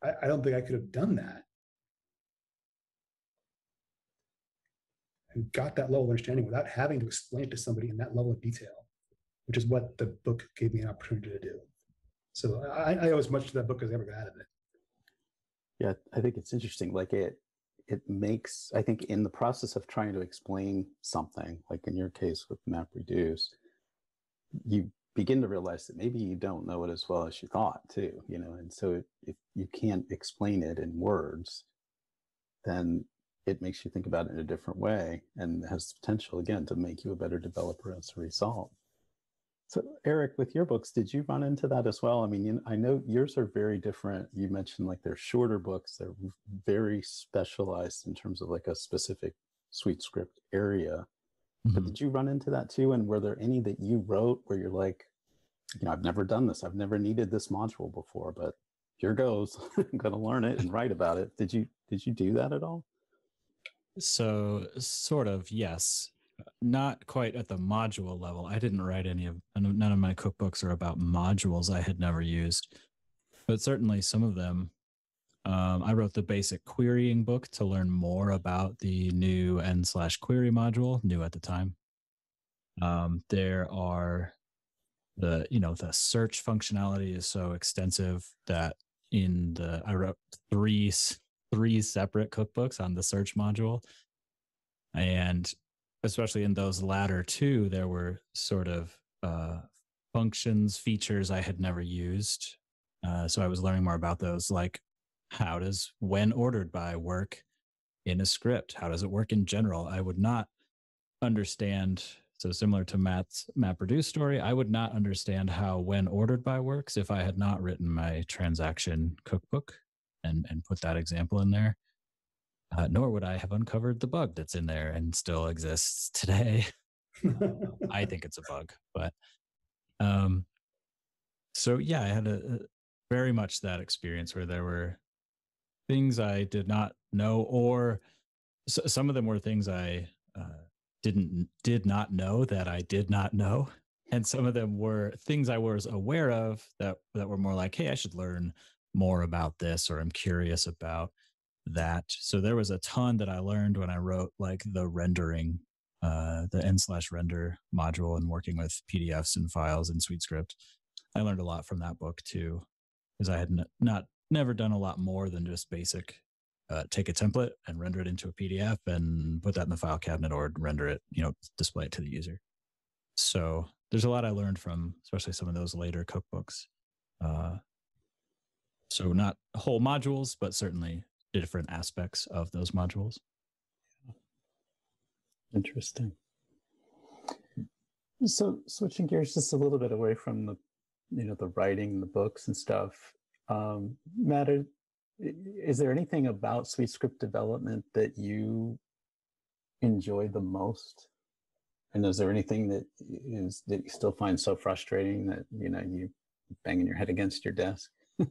Speaker 3: I, I don't think I could have done that. And got that level of understanding without having to explain it to somebody in that level of detail which is what the book gave me an opportunity to do. So I, I owe as much to that book as I ever got out of it.
Speaker 2: Yeah, I think it's interesting. Like it, it makes I think in the process of trying to explain something, like in your case with MapReduce, you begin to realize that maybe you don't know it as well as you thought too. You know, and so if you can't explain it in words, then it makes you think about it in a different way and has potential again to make you a better developer as a result. So, Eric, with your books, did you run into that as well? I mean, you, I know yours are very different. You mentioned like they're shorter books, they're very specialized in terms of like a specific SuiteScript area. Mm-hmm. But did you run into that too? And were there any that you wrote where you're like, you know, I've never done this, I've never needed this module before, but here goes, I'm going to learn it and write about it. Did you did you do that at all?
Speaker 1: So, sort of, yes not quite at the module level. I didn't write any of none of my cookbooks are about modules I had never used, but certainly some of them. Um, I wrote the basic querying book to learn more about the new n slash query module, new at the time. Um, there are the you know the search functionality is so extensive that in the I wrote three three separate cookbooks on the search module, and especially in those latter two, there were sort of uh, functions, features I had never used. Uh, so I was learning more about those, like how does when ordered by work in a script? How does it work in general? I would not understand. So similar to Matt's MapReduce story, I would not understand how when ordered by works if I had not written my transaction cookbook and and put that example in there uh, nor would I have uncovered the bug that's in there and still exists today. I think it's a bug, but um, so yeah, I had a, a very much that experience where there were things I did not know, or s- some of them were things I uh, didn't did not know that I did not know, and some of them were things I was aware of that that were more like, hey, I should learn more about this, or I'm curious about that. So there was a ton that I learned when I wrote like the rendering, uh, the n slash render module and working with PDFs and files in SuiteScript. I learned a lot from that book too, because I had n- not never done a lot more than just basic. Uh, take a template and render it into a PDF and put that in the file cabinet or render it, you know, display it to the user. So there's a lot I learned from, especially some of those later cookbooks. Uh, so not whole modules, but certainly different aspects of those modules.
Speaker 2: Interesting. So switching gears just a little bit away from the, you know, the writing, the books and stuff. Um, Matt, is there anything about SuiteScript development that you enjoy the most? And is there anything that is that you still find so frustrating that you know you banging your head against your desk?
Speaker 3: there's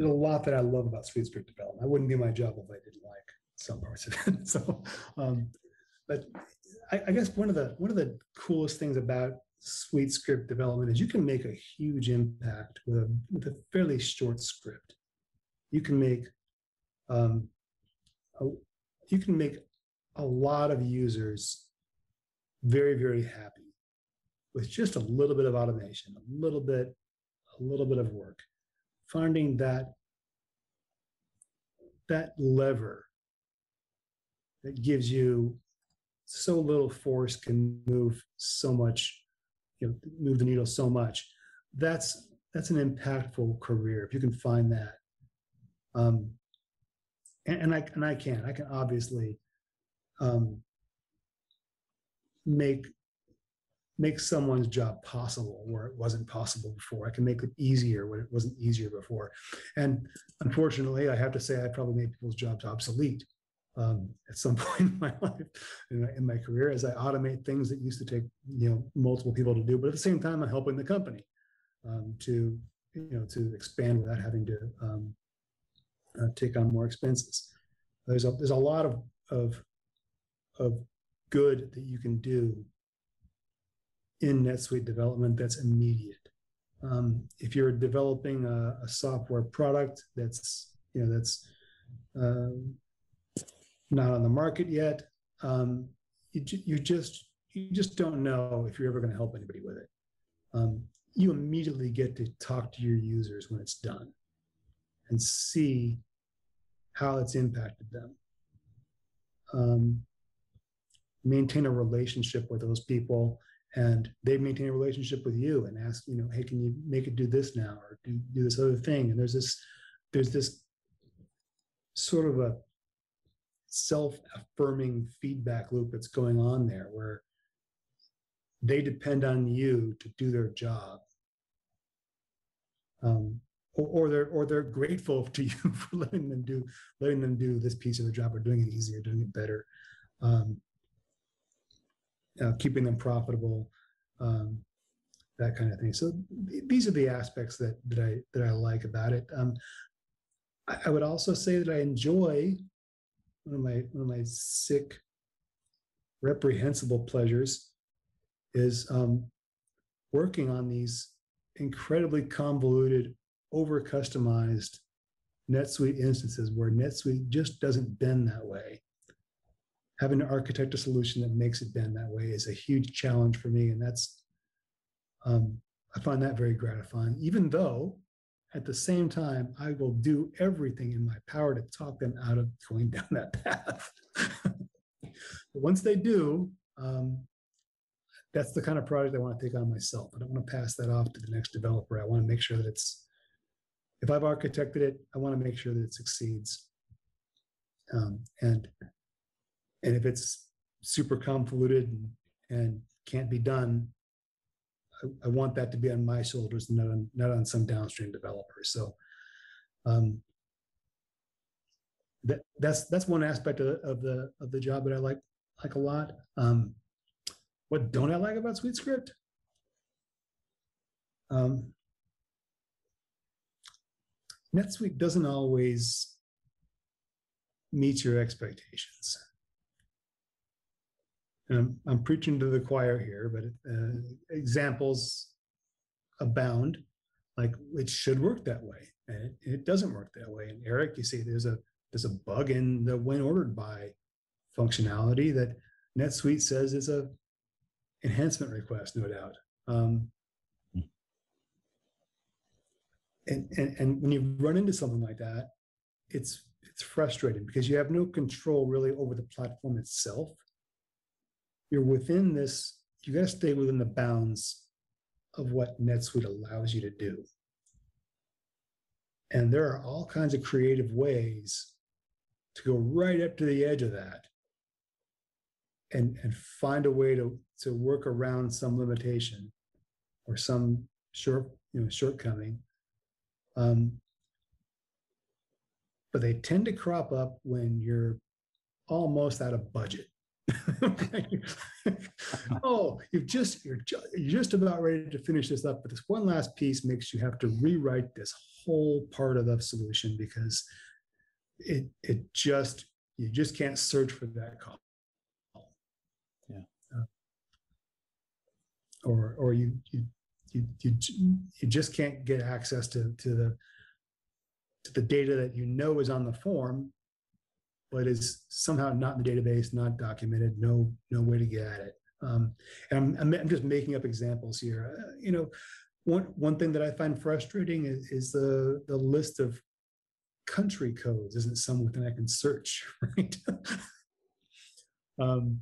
Speaker 3: a lot that I love about SuiteScript development. I wouldn't do my job if I didn't like some parts of it. so, um, but I, I, guess one of the one of the coolest things about SuiteScript development is you can make a huge impact with a, with a fairly short script. You can make um, a, you can make a lot of users very very happy with just a little bit of automation, a little bit a little bit of work. Finding that that lever that gives you so little force can move so much you know move the needle so much that's that's an impactful career if you can find that um and, and i and i can i can obviously um make make someone's job possible where it wasn't possible before. I can make it easier when it wasn't easier before. And unfortunately, I have to say I probably made people's jobs obsolete um, at some point in my life, in my, in my, career, as I automate things that used to take you know multiple people to do. But at the same time, I'm helping the company um, to you know to expand without having to um, uh, take on more expenses. There's a there's a lot of of of good that you can do in NetSuite development that's immediate. Um, if you're developing a, a, software product that's you know that's um, not on the market yet. Um, you, you just you just don't know if you're ever going to help anybody with it. Um, you immediately get to talk to your users when it's done and see how it's impacted them. Um, maintain a relationship with those people and they maintain a relationship with you and ask you know hey can you make it do this now or do, do this other thing and there's this there's this sort of a self-affirming feedback loop that's going on there where they depend on you to do their job. Um, or, or, they're or they're grateful to you for letting them do letting them do this piece of the job or doing it easier doing it better. Um, uh, keeping them profitable um, that kind of thing. So th- these are the aspects that that i that i like about it. Um, I would also say that i enjoy one of my one of my sick, reprehensible pleasures is um, working on these incredibly convoluted, over customized NetSuite instances where NetSuite just doesn't bend that way. Having to architect a solution that makes it bend that way is a huge challenge for me, and that's um, I find that very gratifying. Even though at the same time, I will do everything in my power to talk them out of going down that path. once they do, um, that's the kind of project I want to take on myself. I don't want to pass that off to the next developer. I want to make sure that it's, if I've architected it, I want to make sure that it succeeds. Um, and and if it's super convoluted and, and can't be done, I, I, want that to be on my shoulders, not on not on some downstream developer. So um, that that's that's one aspect of, of, the of the job that I like like a lot. Um, what don't I like about SuiteScript? Um, NetSuite doesn't always meet your expectations. I'm, I'm preaching to the choir here, but uh, examples abound. Like it should work that way, and it, it, doesn't work that way. And Eric, you see, there's a there's a bug in the when ordered by functionality that NetSuite says is a enhancement request, no doubt. Um, and, and and when you run into something like that, it's it's frustrating because you have no control really over the platform itself you're within this, you got to stay within the bounds of what NetSuite allows you to do. And there are all kinds of creative ways to go right up to the edge of that and, and find a way to, to work around some limitation or some short, you know, shortcoming. Um, but they tend to crop up when you're almost out of budget. oh, you've just you're, just you're just about ready to finish this up, but this one last piece makes you have to rewrite this whole part of the solution because it it just you just can't search for that call.
Speaker 2: Yeah.
Speaker 3: Uh, or or you you you you, you just can't get access to to the to the data that you know is on the form, but is somehow not in the database, not documented, no no way to get at it. Um, and I'm, I'm just making up examples here. Uh, you know, one one thing that I find frustrating is, is the the list of country codes isn't something I can search, right? um,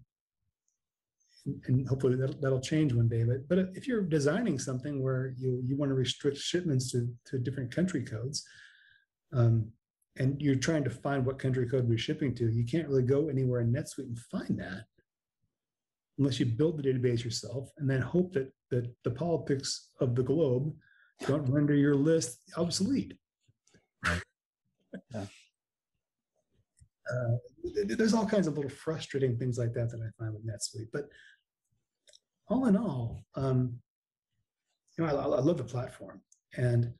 Speaker 3: and hopefully that'll, that'll change one day. But but if you're designing something where you you want to restrict shipments to to different country codes, um, and you're trying to find what country code we're shipping to, you can't really go anywhere in NetSuite and find that unless you build the database yourself and then hope that that the politics of the globe don't render your list obsolete. Right. Yeah. Uh, there's all kinds of little frustrating things like that that I find with NetSuite. But all in all, um, you know, I, I, love the platform, and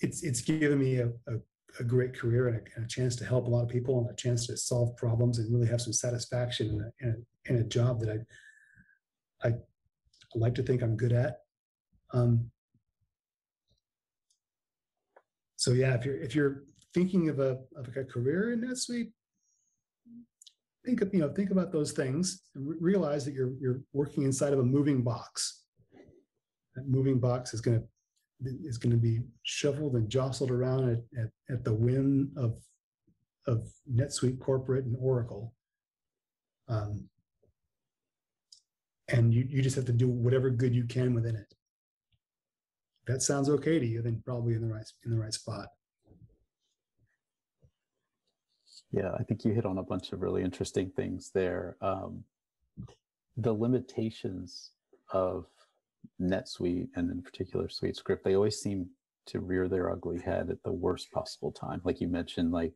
Speaker 3: it's it's given me a, a, a great career and a, and a, chance to help a lot of people and a chance to solve problems and really have some satisfaction in a, in a, in a job that I I like to think I'm good at. Um, so yeah, if you're if you're thinking of a of a career in NetSuite, think of you know think about those things and re- realize that you're you're working inside of a moving box. That moving box is going to is going to be shuffled and jostled around at, at, at the whim of of NetSuite corporate and Oracle. Um, and you, you just have to do whatever good you can within it that sounds okay to you, then probably in the right in the right spot.
Speaker 2: Yeah, I think you hit on a bunch of really interesting things there. Um, the limitations of NetSuite and in particular SuiteScript, they always seem to rear their ugly head at the worst possible time. Like you mentioned, like,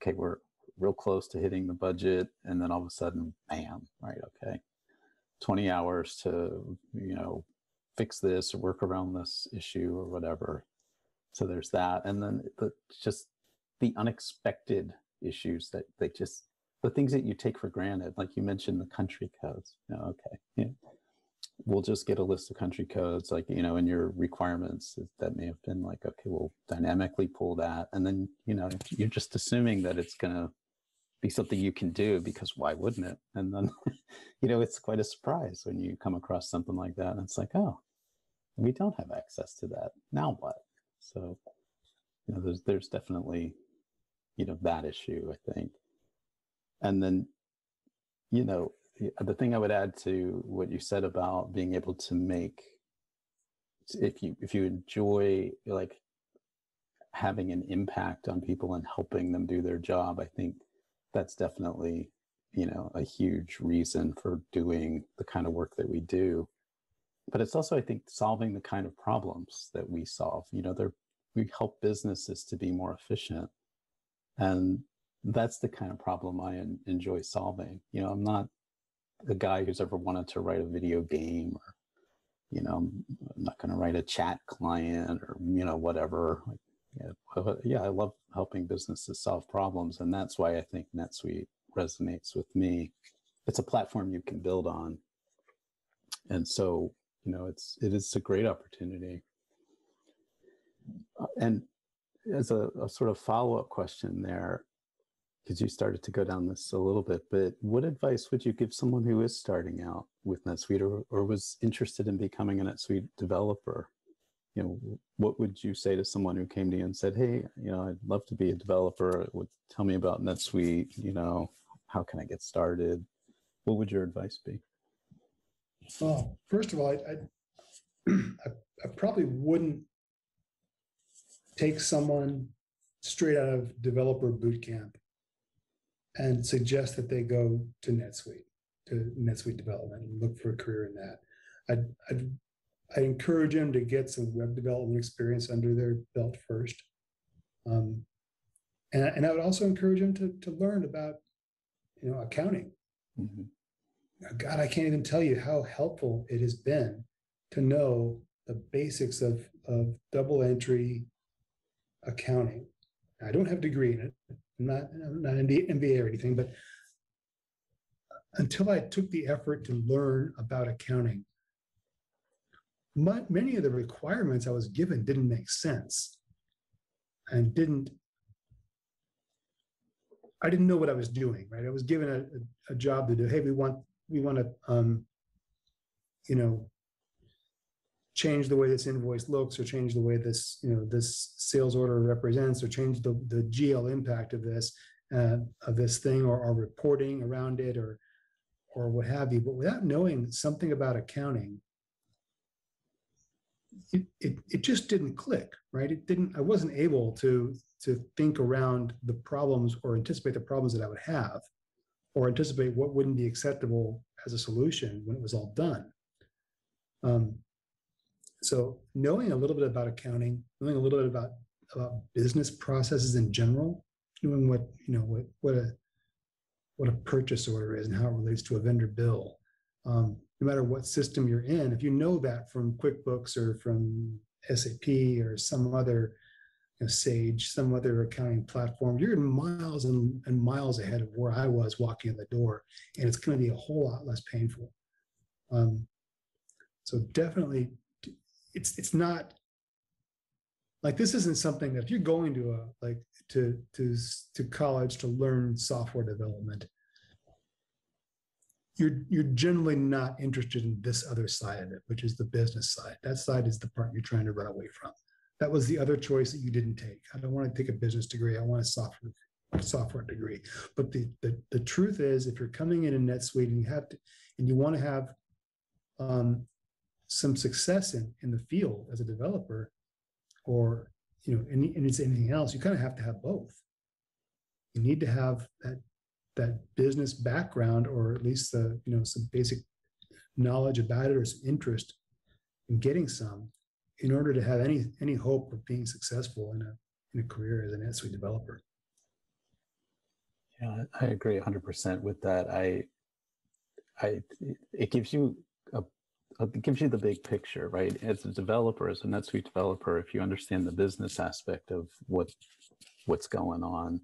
Speaker 2: okay, we're real close to hitting the budget, and then all of a sudden, bam, right? Okay, 20 hours to, you know, fix this or work around this issue or whatever. So there's that. And then the, just the unexpected issues that they just, the things that you take for granted, like you mentioned the country codes. You know, okay. We'll just get a list of country codes, like, you know, in your requirements that may have been like, okay, we'll dynamically pull that. And then, you know, you're just assuming that it's going to be something you can do because why wouldn't it? And then, you know, it's quite a surprise when you come across something like that. And it's like, oh, we don't have access to that. Now what? So, you know, there's there's definitely, you know, that issue, I think. And then, you know, the thing I would add to what you said about being able to make if you if you enjoy like having an impact on people and helping them do their job, I think that's definitely, you know, a huge reason for doing the kind of work that we do. But it's also i think solving the kind of problems that we solve. You know we help businesses to be more efficient and that's the kind of problem i enjoy solving. You know i'm not a guy who's ever wanted to write a video game or you know i'm not going to write a chat client or you know whatever. Yeah, yeah i love helping businesses solve problems and that's why i think netsuite resonates with me. It's a platform you can build on. And so you know it's it is a great opportunity. Uh, and as a, a sort of follow-up question there because you started to go down this a little bit but what advice would you give someone who is starting out with netsuite or, or was interested in becoming a netsuite developer? You know what would you say to someone who came to you and said hey you know i'd love to be a developer. Would tell me about netsuite you know how can i get started? What would your advice be?
Speaker 3: Well, first of all, I, I, I probably wouldn't take someone straight out of developer bootcamp and suggest that they go to NetSuite, to NetSuite development and look for a career in that. I'd, I'd, I'd encourage them to get some web development experience under their belt first. Um, and, and I would also encourage them to, to learn about, you know, accounting. Mm-hmm. God, I can't even tell you how helpful it has been to know the basics of, of double entry accounting. I don't have a degree in it. I'm not, I'm not MBA or anything, but until I took the effort to learn about accounting, my, many of the requirements I was given didn't make sense and didn't I didn't know what I was doing, right? I was given a, a, a job to do. Hey, we want we want to um, you know change the way this invoice looks or change the way this you know this sales order represents or change the, the gl impact of this uh, of this thing or, or reporting around it or or what have you. But without knowing something about accounting it, it, it just didn't click right? It didn't i wasn't able to to think around the problems or anticipate the problems that i would have or anticipate what wouldn't be acceptable as a solution when it was all done. Um, so knowing a little bit about accounting knowing a little bit about about business processes in general knowing what you know what what a what a purchase order is and how it relates to a vendor bill um, no matter what system you're in, if you know that from QuickBooks or from SAP or some other you know, Sage, some other accounting platform, you're miles and, and miles ahead of where I was walking in the door, and it's going to be a whole lot less painful. Um, so definitely, it's it's not like this isn't something that if you're going to a like to to to college to learn software development you're you're generally not interested in this other side of it, which is the business side. That side is the part you're trying to run away from. That was the other choice that you didn't take. I don't want to take a business degree. I want a software software degree. But the the, the truth is, if you're coming in in NetSuite and you have to, and you want to have um, some success in in the field as a developer, or you know, and, and it's anything else, you kind of have to have both. You need to have that that business background or at least the you know some basic knowledge about it or some interest in getting some in order to have any any hope of being successful in a in a career as an NetSuite developer.
Speaker 2: Yeah, I agree 100% with that. I I it gives you Uh, it gives you the big picture, right? As a developer, as a NetSuite developer, if you understand the business aspect of what what's going on,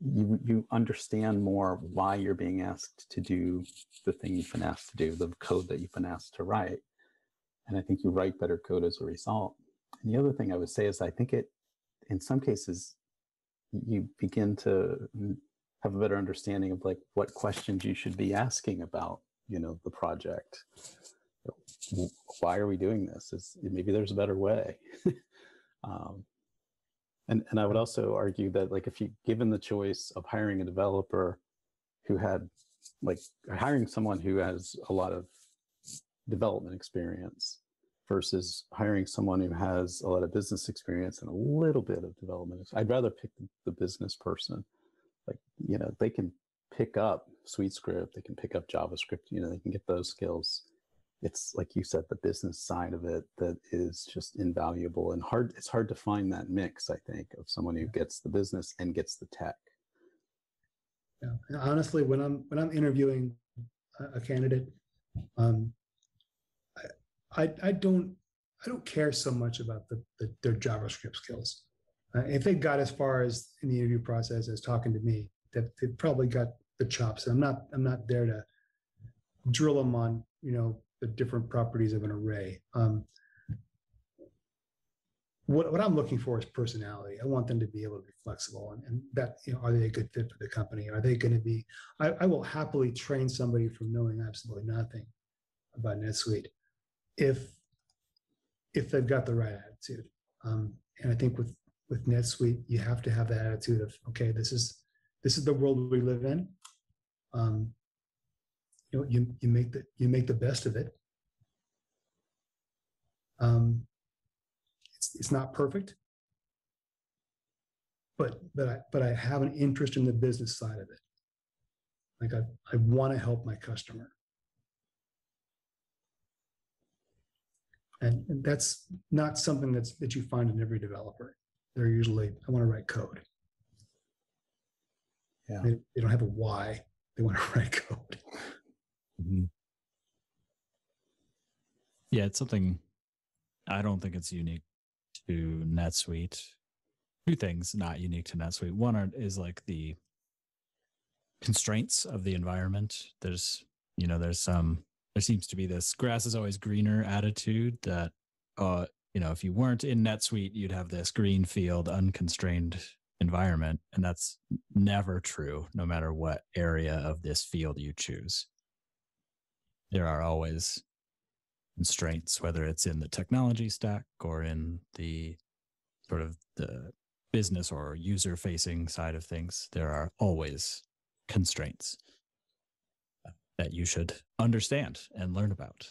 Speaker 2: you you understand more why you're being asked to do the thing you've been asked to do, the code that you've been asked to write. And I think you write better code as a result. And the other thing I would say is I think it, in some cases, you begin to have a better understanding of like what questions you should be asking about, you know, the project. Why are we doing this? Is maybe there's a better way. um, and and I would also argue that like if you given the choice of hiring a developer who had like hiring someone who has a lot of development experience versus hiring someone who has a lot of business experience and a little bit of development. I'd rather pick the business person. Like, you know, they can pick up SuiteScript, they can pick up JavaScript, you know, they can get those skills it's like you said the business side of it that is just invaluable and hard it's hard to find that mix i think of someone who gets the business and gets the tech.
Speaker 3: Yeah and honestly when i'm when i'm interviewing a, a candidate um I, I, I don't i don't care so much about the, the their javascript skills. Uh, if they got as far as in the interview process as talking to me that they probably got the chops. And i'm not i'm not there to drill them on you know the different properties of an array. Um, what, what I'm looking for is personality. I want them to be able to be flexible and, and that, you know, are they a good fit for the company? Are they going to be, I, I will happily train somebody from knowing absolutely nothing about NetSuite if, if they've got the right attitude. Um, and I think with, with NetSuite, you have to have that attitude of, okay, this is, this is the world we live in. Um, you know, you, you make the you make the best of it. Um, it's it's not perfect, but but I but I have an interest in the business side of it. Like I I want to help my customer. And, and that's not something that's that you find in every developer. They're usually I want to write code.
Speaker 2: Yeah.
Speaker 3: They, they don't have a why. They want to write code.
Speaker 1: Mm-hmm. Yeah, it's something I don't think it's unique to NetSuite. Two things not unique to NetSuite. One are, is like the constraints of the environment. There's, you know, there's some, there seems to be this grass is always greener attitude that, uh, you know, if you weren't in NetSuite, you'd have this green field, unconstrained environment. And that's never true, no matter what area of this field you choose. There are always constraints, whether it's in the technology stack or in the sort of the business or user facing side of things. There are always constraints uh, that you should understand and learn about.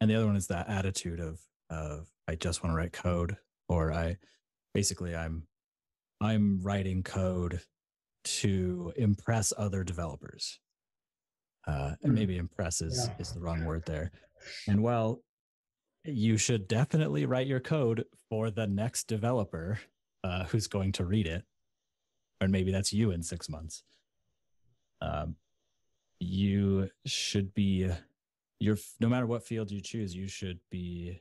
Speaker 1: And the other one is that attitude of of I just want to write code or I basically I'm I'm writing code to impress other developers. Uh, and hmm. maybe impress is, yeah. is the wrong word there. And well, you should definitely write your code for the next developer uh, who's going to read it. Or maybe that's you in six months. Um, you should be your no matter what field you choose, you should be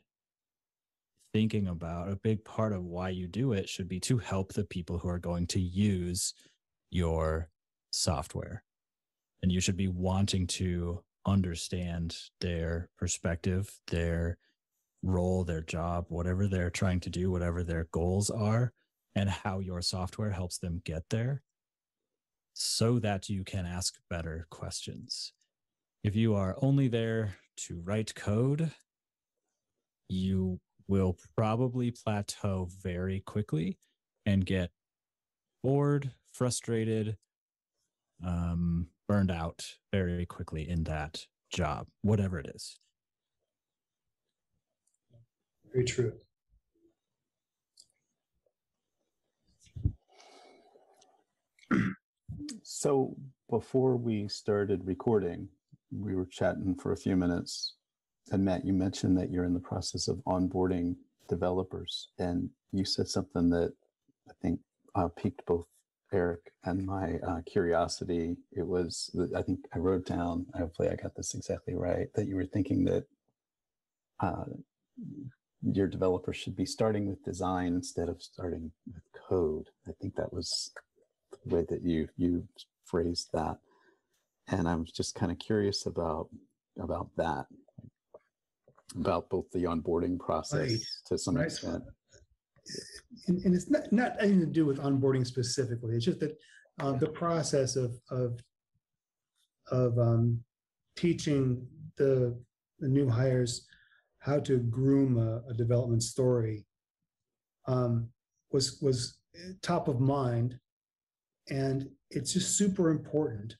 Speaker 1: thinking about a big part of why you do it should be to help the people who are going to use your software. And you should be wanting to understand their perspective, their role, their job, whatever they're trying to do, whatever their goals are, and how your software helps them get there so that you can ask better questions. If you are only there to write code, you will probably plateau very quickly and get bored, frustrated, um, burned out very quickly in that job, whatever it is.
Speaker 3: Very true.
Speaker 2: So before we started recording, we were chatting for a few minutes. And Matt, you mentioned that you're in the process of onboarding developers. And you said something that I think uh, piqued both Eric and my uh, curiosity. It was, I think I wrote down, hopefully I got this exactly right, that you were thinking that uh, your developer should be starting with design instead of starting with code. I think that was the way that you you phrased that, and I'm just kind of curious about about that, about both the onboarding process right. to some right. extent.
Speaker 3: And, and, it's not not anything to do with onboarding specifically. It's just that uh, the process of of of um, teaching the the new hires how to groom a, a development story um, was was top of mind, and it's just super important.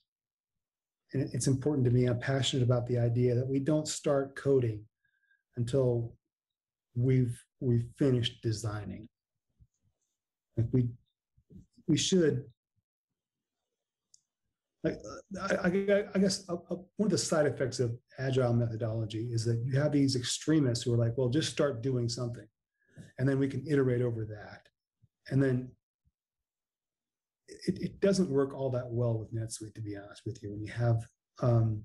Speaker 3: And it's important to me. I'm passionate about the idea that we don't start coding until we've we've finished designing. Like we we should like I, I, I guess a, a, one of the side effects of agile methodology is that you have these extremists who are like, well, just start doing something, and then we can iterate over that, and then it, it doesn't work all that well with NetSuite, to be honest with you. When you have um,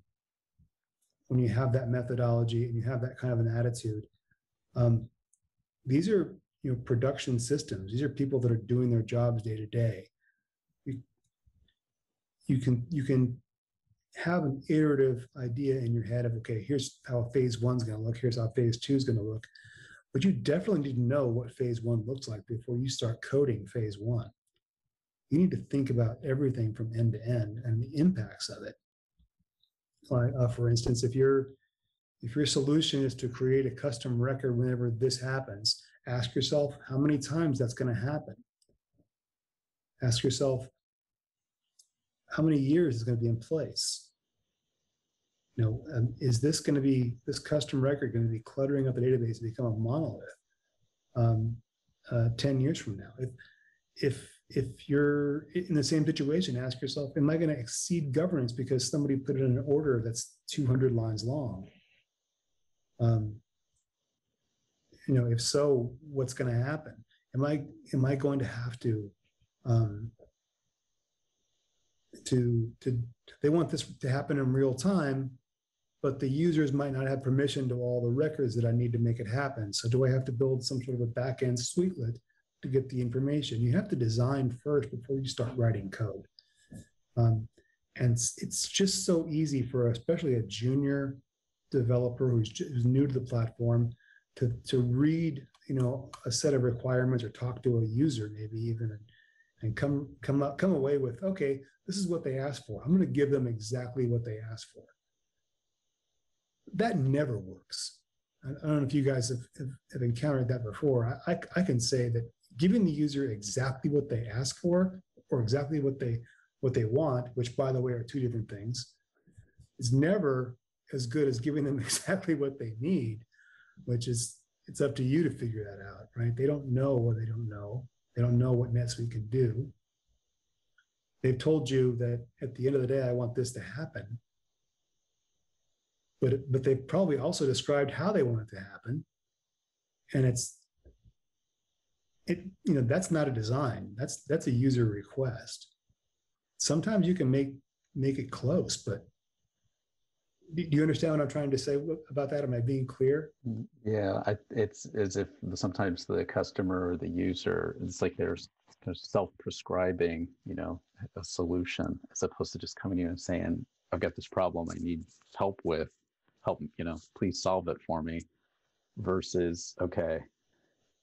Speaker 3: when you have that methodology and you have that kind of an attitude, um, these are you know production systems. These are people that are doing their jobs day to day. You can you can have an iterative idea in your head of okay here's how phase one's going to look here's how phase two is going to look. But you definitely need to know what phase one looks like before you start coding phase one. You need to think about everything from end to end and the impacts of it. Like uh, for instance if your if your solution is to create a custom record whenever this happens ask yourself how many times that's going to happen ask yourself how many years is going to be in place? You know, um, is this going to be this custom record going to be cluttering up the database and become a monolith um, uh, ten years from now? If if if you're in the same situation, ask yourself, am I going to exceed governance because somebody put it in an order that's 200 lines long? Um, you know, if so, what's going to happen? Am I am I going to have to um, to to they want this to happen in real time but the users might not have permission to all the records that i need to make it happen. So do i have to build some sort of a backend suitelet to get the information? You have to design first before you start writing code. Um, and it's just so easy for especially a junior developer who's, who's new to the platform to, to read, you know, a set of requirements or talk to a user maybe even and, and come come up come away with okay this is what they asked for. I'm going to give them exactly what they asked for. That never works. I I don't know if you guys have, have, have encountered that before. I, I, I can say that giving the user exactly what they ask for or exactly what they what they want which by the way are two different things is never as good as giving them exactly what they need which is it's up to you to figure that out right they don't know what they don't know they don't know what NetSuite can do. They've told you that at the end of the day, I want this to happen. But, but they've probably also described how they want it to happen. And it's, it, you know, that's not a design. That's, that's a user request. Sometimes you can make, make it close, but do you understand what I'm trying to say about that? Am I being clear?
Speaker 2: Yeah, I, it's as if sometimes the customer or the user, it's like there's kind of self-prescribing, you know, a solution as opposed to just coming in and saying, I've got this problem I need help with, help, you know, please solve it for me. Versus, okay,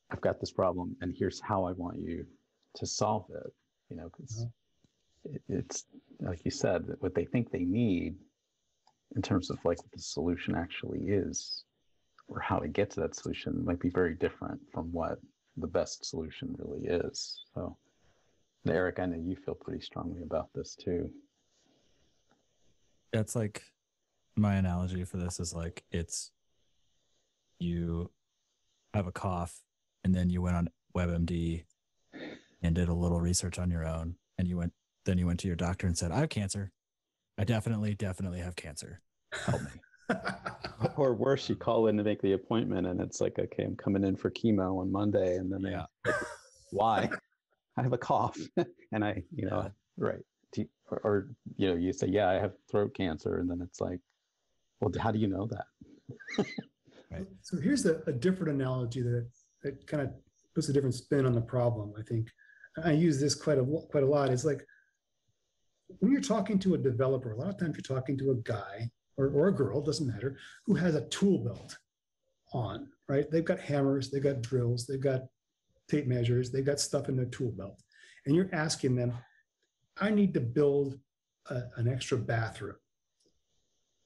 Speaker 2: I've got this problem and here's how I want you to solve it, you know, because mm-hmm. it, it's like you said, what they think they need in terms of like what the solution actually is or how to get to that solution might be very different from what the best solution really is. So, Eric, I know you feel pretty strongly about this too.
Speaker 1: That's like my analogy for this is like it's you have a cough and then you went on WebMD and did a little research on your own and you went then you went to your doctor and said, I have cancer. I definitely, definitely have cancer. Help me.
Speaker 2: Or worse, you call in to make the appointment and it's like, okay, I'm coming in for chemo on Monday. And then they,
Speaker 1: Yeah.
Speaker 2: why? I have a cough. and I, you know,
Speaker 1: Yeah.
Speaker 2: right. You- Or, or, you know, you say, yeah, I have throat cancer. And then it's like, well, how do you know that? right.
Speaker 3: So here's a, a different analogy that, that kind of puts a different spin on the problem. I think I use this quite a quite a lot. It's like when you're talking to a developer, a lot of times you're talking to a guy or, or a girl, doesn't matter, who has a tool belt on, right? They've got hammers, they've got drills, they've got tape measures, they've got stuff in their tool belt. And you're asking them, I need to build a- an extra bathroom.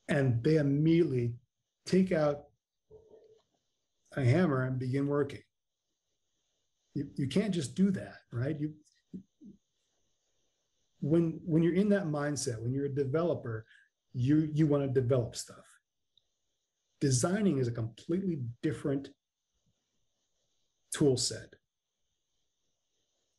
Speaker 3: And they immediately take out a hammer and begin working. You, you can't just do that, right? You when when you're in that mindset, when you're a developer, you you want to develop stuff. Designing is a completely different tool set.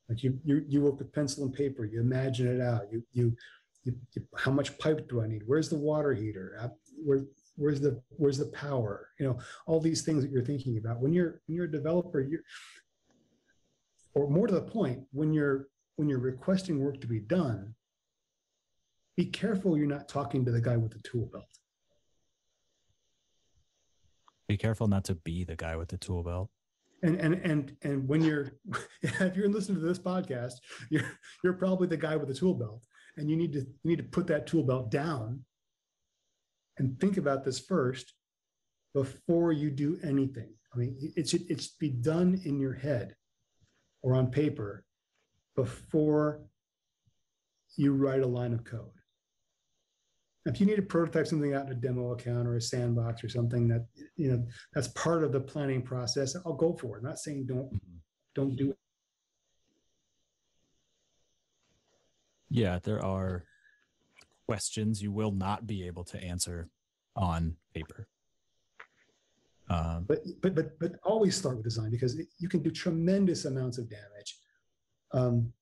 Speaker 3: Like you you you work with pencil and paper, you imagine it out. You you, you, you how much pipe do I need? Where's the water heater? Uh, Where where's the where's the power? You know, all these things that you're thinking about. When you're when you're a developer, you're or more to the point, when you're when you're requesting work to be done, be careful you're not talking to the guy with the tool belt.
Speaker 1: Be careful not to be the guy with the tool belt.
Speaker 3: And and and and when you're if you're listening to this podcast, you're you're probably the guy with the tool belt, and you need to you need to put that tool belt down and think about this first before you do anything. I mean, it should it should be done in your head or on paper before you write a line of code. If you need to prototype something out in a demo account or a sandbox or something that you know that's part of the planning process, I'll go for it. I'm not saying don't don't do it.
Speaker 1: Yeah, there are questions you will not be able to answer on paper. Um,
Speaker 3: But but but but always start with design because it- you can do tremendous amounts of damage um,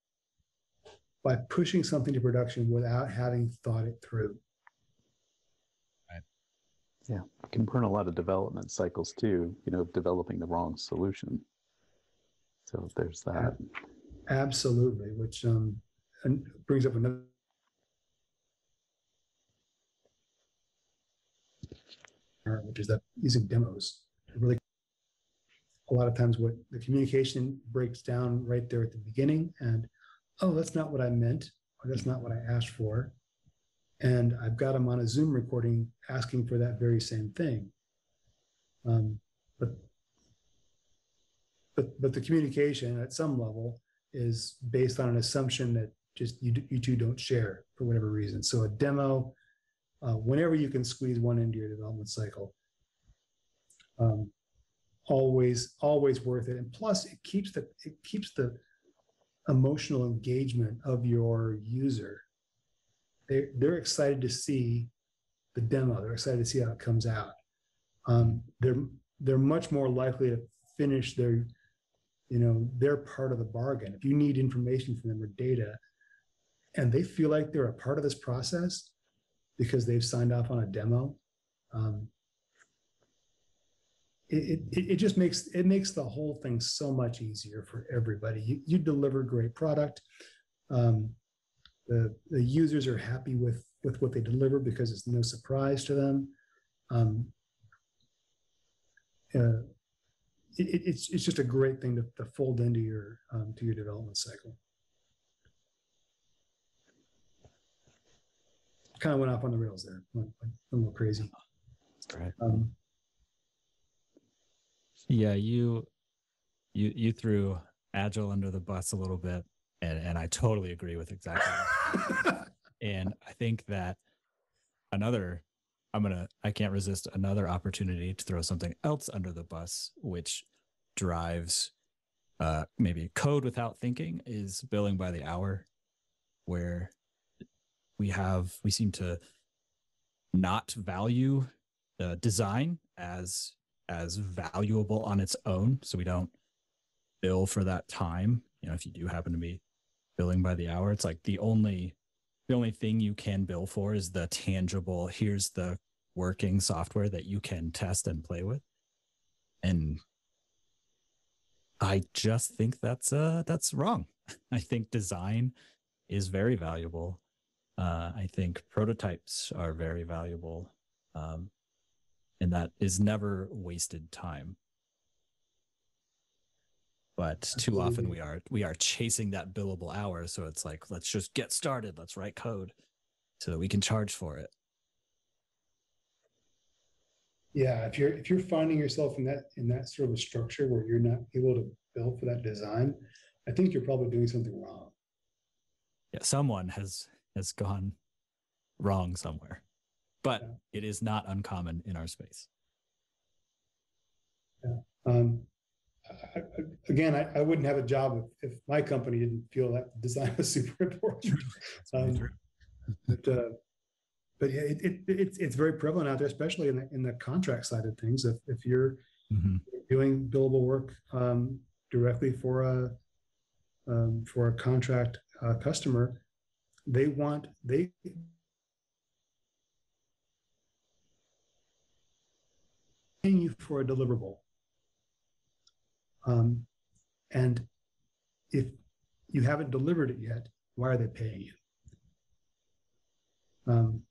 Speaker 3: by pushing something to production without having thought it through.
Speaker 2: Yeah, it can burn a lot of development cycles too, you know, developing the wrong solution. So there's that.
Speaker 3: Absolutely, which um, and brings up another. Which is that using demos really a lot of times what the communication breaks down right there at the beginning and oh that's not what I meant or that's not what I asked for. And I've got them on a Zoom recording asking for that very same thing. Um, but but but the communication at some level is based on an assumption that just you, you two don't share for whatever reason. So a demo, uh, whenever you can squeeze one into your development cycle, um, always always worth it. And plus, it keeps the it keeps the emotional engagement of your user. They they're excited to see the demo. They're excited to see how it comes out. Um, they're they're much more likely to finish their you know they're part of the bargain if you need information from them or data and they feel like they're a part of this process because they've signed off on a demo um, it, it, it just makes it makes the whole thing so much easier for everybody you, you deliver great product um, the, the users are happy with with what they deliver because it's no surprise to them um, uh, it, it's it's just a great thing to, to fold into your um, to your development cycle. Kind of went off on the rails there. Went, went a little crazy.
Speaker 1: Right.
Speaker 3: Um,
Speaker 1: Yeah, you you you threw agile under the bus a little bit, and and I totally agree with exactly. that. and I think that another I'm gonna I can't resist another opportunity to throw something else under the bus, which drives uh maybe code without thinking is billing by the hour, where we have we seem to not value uh, design as as valuable on its own. So we don't bill for that time. You know, if you do happen to be billing by the hour, it's like the only the only thing you can bill for is the tangible, here's the working software that you can test and play with. And I just think that's uh that's wrong. I think design is very valuable. Uh, I think prototypes are very valuable. Um, and that is never wasted time. But too often we are we are chasing that billable hour. So it's like let's just get started. Let's write code so that we can charge for it.
Speaker 3: Yeah, if you're if you're finding yourself in that in that sort of a structure where you're not able to build for that design, I think you're probably doing something wrong.
Speaker 1: yeah. Someone has has gone wrong somewhere but
Speaker 3: Yeah.
Speaker 1: it is not uncommon in our space
Speaker 3: Um, I, I- again, I, I wouldn't have a job if, if my company didn't feel that design was super important. Um, but, uh, but yeah, it, it, it's it's very prevalent out there, especially in the in the contract side of things. If if you're
Speaker 1: Mhm.
Speaker 3: doing billable work um, directly for a um, for a contract uh, customer, they want they paying you for a deliverable. Um, and if you haven't delivered it yet, why are they paying you? Um,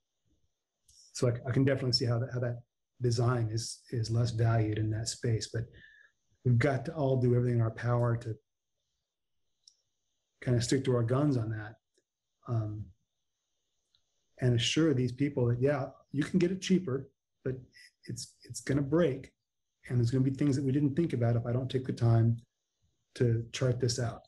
Speaker 3: so I, I can definitely see how that, how that design is is less valued in that space, but we've got to all do everything in our power to kind of stick to our guns on that um, and assure these people that yeah, you can get it cheaper, but it's it's going to break, and there's going to be things that we didn't think about if I don't take the time to chart this out.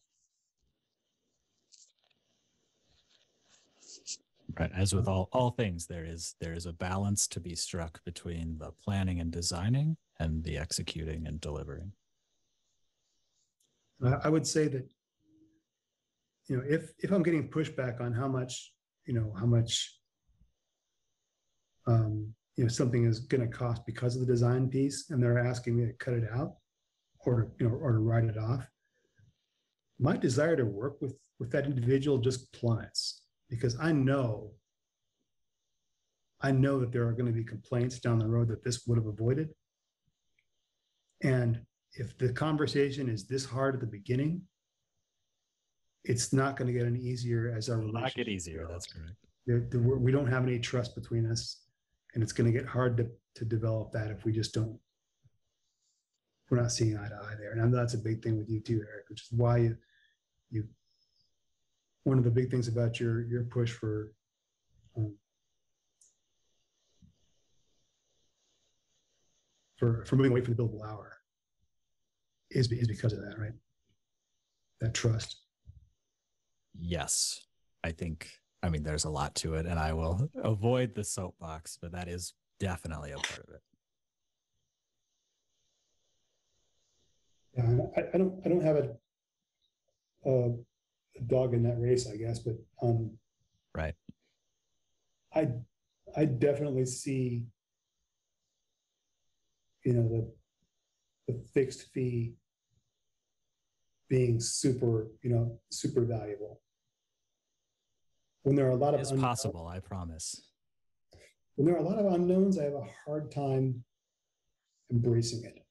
Speaker 1: right. As with all all things there is there is a balance to be struck between the planning and designing and the executing and delivering.
Speaker 3: I would say that, you know, if if I'm getting pushback on how much, you know, how much, um, you know, something is going to cost because of the design piece, and they're asking me to cut it out, or you know, or to write it off, my desire to work with with that individual just plummets because I know. I know that there are going to be complaints down the road that this would have avoided. And if the conversation is this hard at the beginning, it's not going to get any easier as our
Speaker 1: Will not get easier that's correct
Speaker 3: There- there- we don't have any trust between us, and it's going to get hard to to develop that if we just don't. We're not seeing eye to eye there, and I know that's a big thing with you too, Eric, which is why you you one of the big things about your your push for um, for for moving away from the billable hour is is because of that, right? That trust.
Speaker 1: Yes. I think, I mean, there's a lot to it, and I will avoid the soapbox, but that is definitely a part of it.
Speaker 3: Yeah, I, I don't I don't have a, a a dog in that race, I guess, but um,
Speaker 1: Right.
Speaker 3: I I definitely see you know the the fixed fee being super you know super valuable when there are a lot of
Speaker 1: It's
Speaker 3: unknown-
Speaker 1: possible, I promise.
Speaker 3: when there are a lot of unknowns i have a hard time embracing it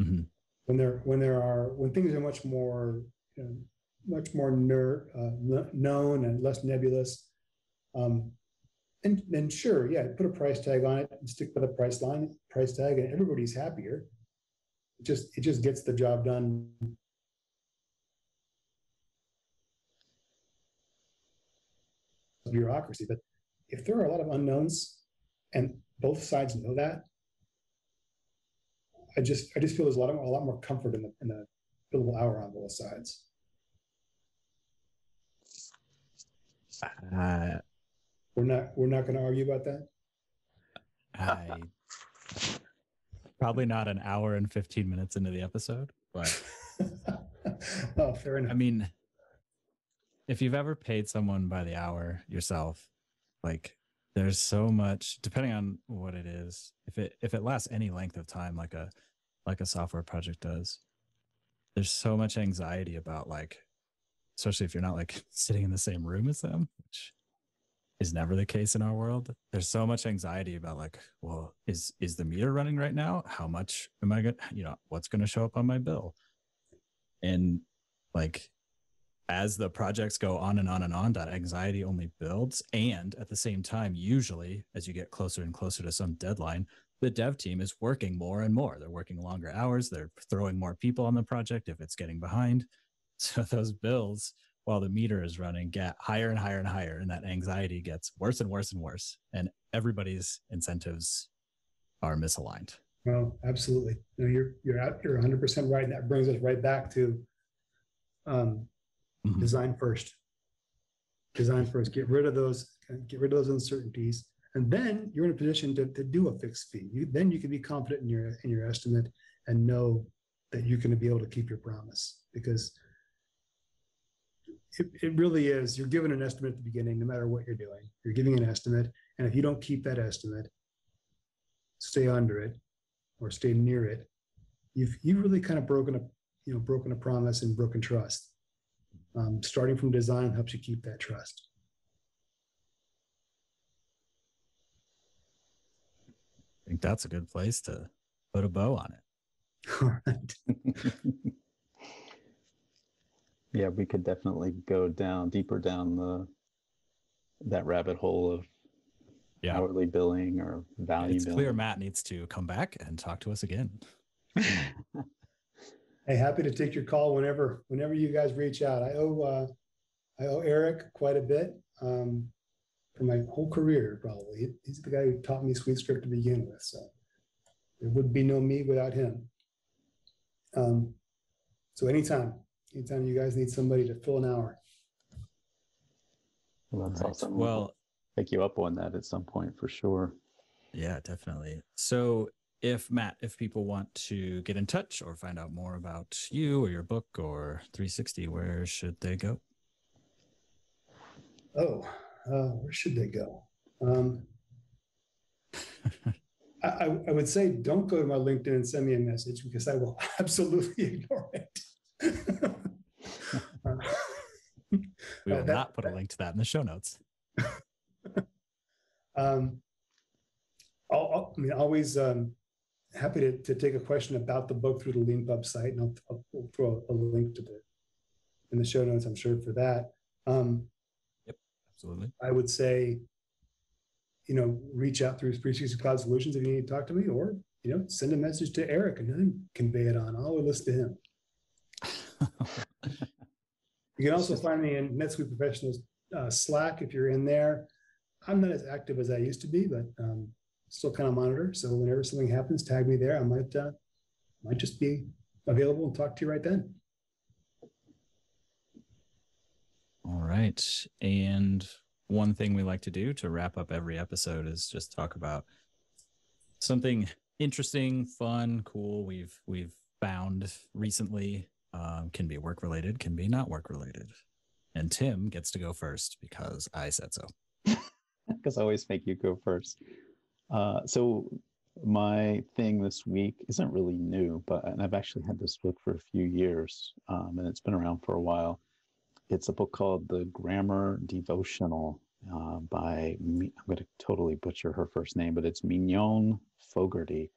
Speaker 1: Mhm.
Speaker 3: when there when there are when things are much more you know, much more ner- uh, known and less nebulous um, and and sure yeah put a price tag on it and stick with a price line price tag and everybody's happier it just it just gets the job done bureaucracy but if there are a lot of unknowns and both sides know that i just i just feel there's a lot of, a lot more comfort in the in the billable hour on both sides
Speaker 1: Uh,
Speaker 3: we're not we're not going to argue about that
Speaker 1: I probably not an hour and 15 minutes into the episode, but
Speaker 3: oh fair enough.
Speaker 1: I mean, if you've ever paid someone by the hour yourself, like there's so much depending on what it is. If it if it lasts any length of time, like a like a software project does, there's so much anxiety about like, especially if you're not like sitting in the same room as them, which is never the case in our world. There's so much anxiety about like, well, is is the meter running right now? How much am I gonna, you know, what's gonna show up on my bill? And like as the projects go on and on and on, that anxiety only builds. And at the same time, usually as you get closer and closer to some deadline, the dev team is working more and more. They're working longer hours. They're throwing more people on the project if it's getting behind. So those bills, while the meter is running, get higher and higher and higher. And that anxiety gets worse and worse and worse. And everybody's incentives are misaligned.
Speaker 3: well absolutely no you're you're out you're 100% right and that brings us right back to um,
Speaker 1: Mhm.
Speaker 3: design first. Design first. Get rid of those get rid of those uncertainties. And then you're in a position to, to do a fixed fee. You, then you can be confident in your in your estimate and know that you're going to be able to keep your promise because it, it really is you're given an estimate at the beginning no matter what you're doing. You're giving an estimate. And if you don't keep that estimate stay under it or stay near it you've you've really kind of broken a you know broken a promise and broken trust um, starting from design helps you keep that trust.
Speaker 1: I think that's a good place to put a bow on it.
Speaker 3: All right.
Speaker 2: yeah, we could definitely go down deeper down the that rabbit hole of
Speaker 1: Yeah.
Speaker 2: hourly billing or value
Speaker 1: It's
Speaker 2: billing.
Speaker 1: clear Matt needs to come back and talk to us again.
Speaker 3: Hey, happy to take your call whenever whenever you guys reach out. I owe uh, I owe Eric quite a bit um, for my whole career. Probably he's the guy who taught me SuiteScript to begin with. So there would be no me without him. Um, so anytime, anytime you guys need somebody to fill an hour,
Speaker 2: well, that's
Speaker 1: Right.
Speaker 2: awesome.
Speaker 1: Well,
Speaker 2: take you up on that at some point for sure.
Speaker 1: yeah, definitely. So, if Matt, if people want to get in touch or find out more about you or your book or 360, where should they go?
Speaker 3: Oh, uh, where should they go? Um, I, I would say don't go to my LinkedIn and send me a message because I will absolutely ignore it. Uh,
Speaker 1: We
Speaker 3: Uh,
Speaker 1: will
Speaker 3: that-
Speaker 1: not put a link to that in the show notes.
Speaker 3: um, I'll, I'll- I mean, always um, happy to, to take a question about the book through the LeanPub site, and I'll, I'll throw a link to the in the show notes. I'm sure for that. Um, yep,
Speaker 1: Absolutely.
Speaker 3: I would say, you know, reach out through 360 Cloud Solutions if you need to talk to me, or you know, send a message to Eric and then convey it on. I'll always listen to him. You can also find me in NetSuite Professionals uh, Slack if you're in there. I'm not as active as I used to be, but um, still kind of monitor. So whenever something happens, tag me there. I might uh, might just be available and talk to you right then.
Speaker 1: All right. And one thing we like to do to wrap up every episode is just talk about something interesting, fun, cool we've we've found recently. Um, can be work related, can be not work related. And Tim gets to go first because I said so.
Speaker 2: Because I always make you go first. Uh, so my thing this week isn't really new, but and I've actually had this book for a few years, um, and it's been around for a while. It's a book called The Grammar Devotional uh, by I'm going to totally butcher her first name, but it's Mignon Fogarty,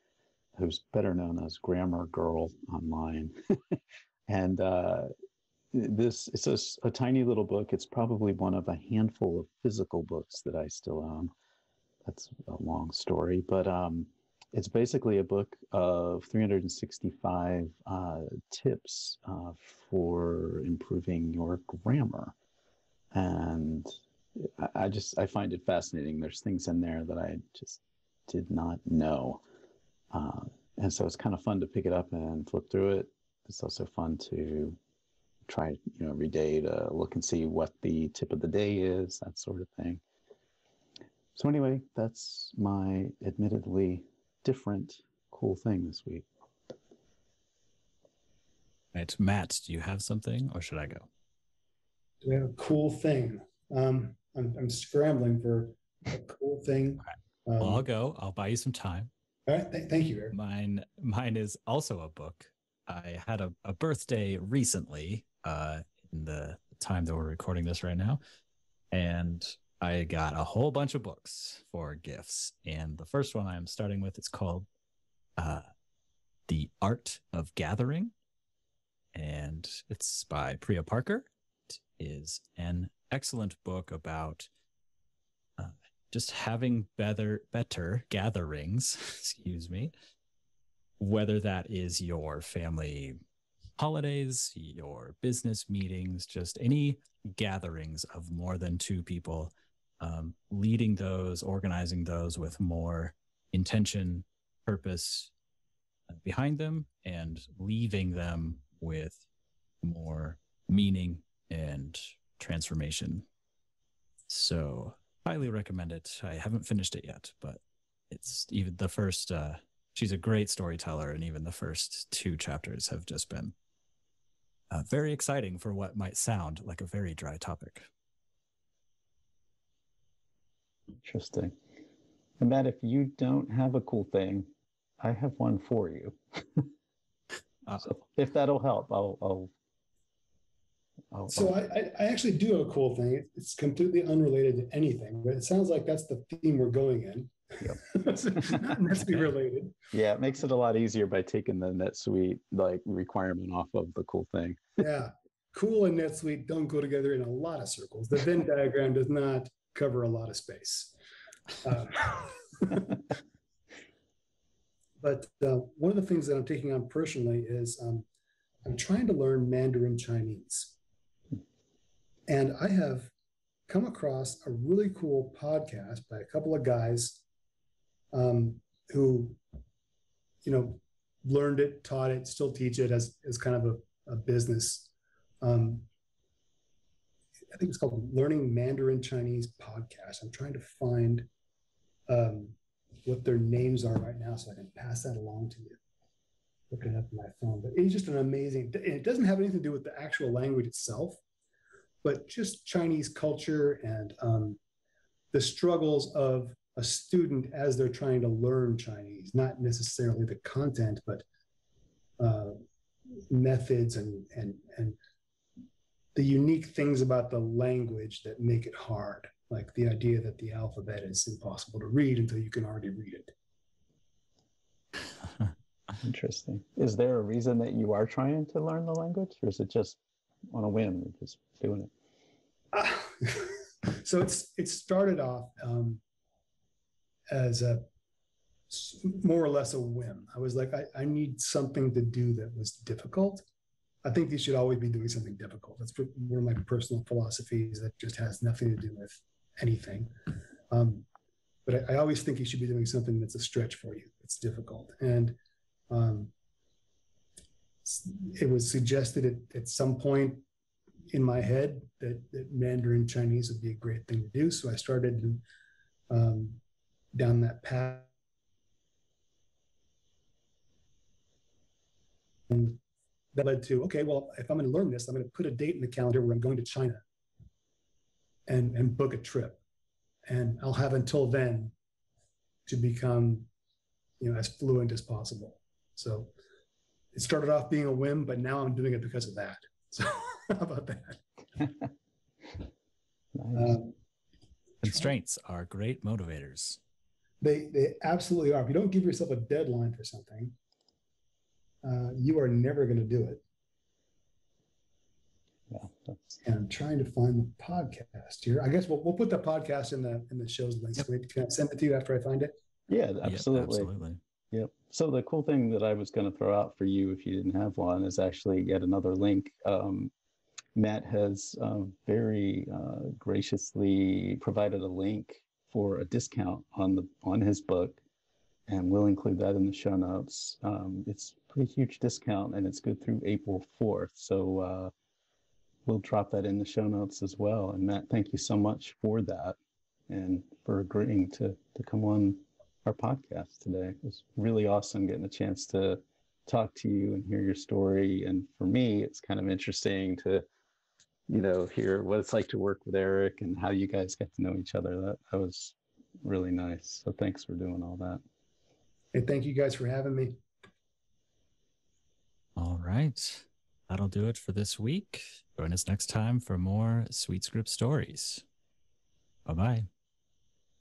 Speaker 2: who's better known as Grammar Girl online. and uh, this it's a, a tiny little book. It's probably one of a handful of physical books that I still own. That's a long story, but um, it's basically a book of 365 uh, tips uh, for improving your grammar. And I, just I find it fascinating. There's things in there that I just did not know, uh, and so it's kind of fun to pick it up and flip through it. It's also fun to try, you know, every day to look and see what the tip of the day is, that sort of thing. So anyway, that's my admittedly different cool thing this week.
Speaker 1: It's Matt, do you have something, or should I go?
Speaker 3: Do we have a cool thing? Um, I'm, I'm scrambling for a cool thing.
Speaker 1: Um, well, I'll go. I'll buy you some time.
Speaker 3: All right. Th- thank you, Eric.
Speaker 1: Mine, mine is also a book. I had a, a birthday recently, uh, in the time that we're recording this right now, and I got a whole bunch of books for gifts. And the first one I'm starting with is called uh, The Art of Gathering. And it's by Priya Parker. It is an excellent book about uh, just having better, better gatherings, excuse me, whether that is your family holidays, your business meetings, just any gatherings of more than two people um, leading those, organizing those with more intention, purpose uh, behind them, and leaving them with more meaning and transformation. So, highly recommend it. I haven't finished it yet, but it's even the first. Uh, she's a great storyteller, and even the first two chapters have just been uh, very exciting for what might sound like a very dry topic.
Speaker 2: Interesting. And Matt, if you don't have a cool thing, I have one for you. so if that'll help, I'll. I'll,
Speaker 3: I'll so I'll... I, I actually do have a cool thing. It's completely unrelated to anything, but it sounds like that's the theme we're going in. Yep. NetSuite related.
Speaker 2: Yeah, it makes it a lot easier by taking the NetSuite like requirement off of the cool thing.
Speaker 3: yeah, cool and NetSuite don't go together in a lot of circles. The Venn diagram does not cover a lot of space. Um, but uh, one of the things that I'm taking on personally is um, I'm trying to learn Mandarin Chinese. And I have come across a really cool podcast by a couple of guys um, who, you know, learned it, taught it, still teach it as, as kind of a, a business. Um, I think it's called Learning Mandarin Chinese Podcast. I'm trying to find um, what their names are right now so I can pass that along to you. Looking up my phone, but it's just an amazing. It doesn't have anything to do with the actual language itself, but just Chinese culture and um, the struggles of a student as they're trying to learn Chinese, not necessarily the content, but uh, methods and and and the unique things about the language that make it hard, like the idea that the alphabet is impossible to read until you can already read it.
Speaker 2: Interesting. Is there a reason that you are trying to learn the language, or is it just on a whim, You're just doing it?
Speaker 3: Uh, so it's it started off um, as a more or less a whim. I was like, I, I need something to do that was difficult I think you should always be doing something difficult. That's one of my personal philosophies that just has nothing to do with anything. Um, but I, I, always think you should be doing something that's a stretch for you. It's difficult. And um, it was suggested at, at some point in my head that, that, Mandarin Chinese would be a great thing to do. So I started um, down that path. And that led to okay, well, if I'm going to learn this, I'm going to put a date in the calendar where I'm going to China and, and book a trip. And I'll have until then to become you know as fluent as possible. So it started off being a whim, but now I'm doing it because of that. So how about that?
Speaker 1: nice. um, Constraints are great motivators.
Speaker 3: They they absolutely are. If you don't give yourself a deadline for something, uh, you are never going to do it. Yeah, and I'm trying to find the podcast here. I guess we'll, we'll put the podcast in the in the show's links. Yep. Can I send it to you after I find it?
Speaker 2: Yeah, absolutely. Yep, absolutely. Yep. So the cool thing that I was going to throw out for you, if you didn't have one, is actually yet another link. Um, Matt has uh, very uh, graciously provided a link for a discount on the on his book, and we'll include that in the show notes. Um, it's a pretty huge discount, and it's good through April fourth. So uh, we'll drop that in the show notes as well. And Matt, thank you so much for that, and for agreeing to to come on our podcast today. It was really awesome getting a chance to talk to you and hear your story. And for me, it's kind of interesting to, you know, hear what it's like to work with Eric and how you guys get to know each other. That, that was really nice. So thanks for doing all that.
Speaker 3: And thank you guys for having me.
Speaker 1: All right. That'll do it for this week. Join us next time for more SuiteScript stories. Bye bye.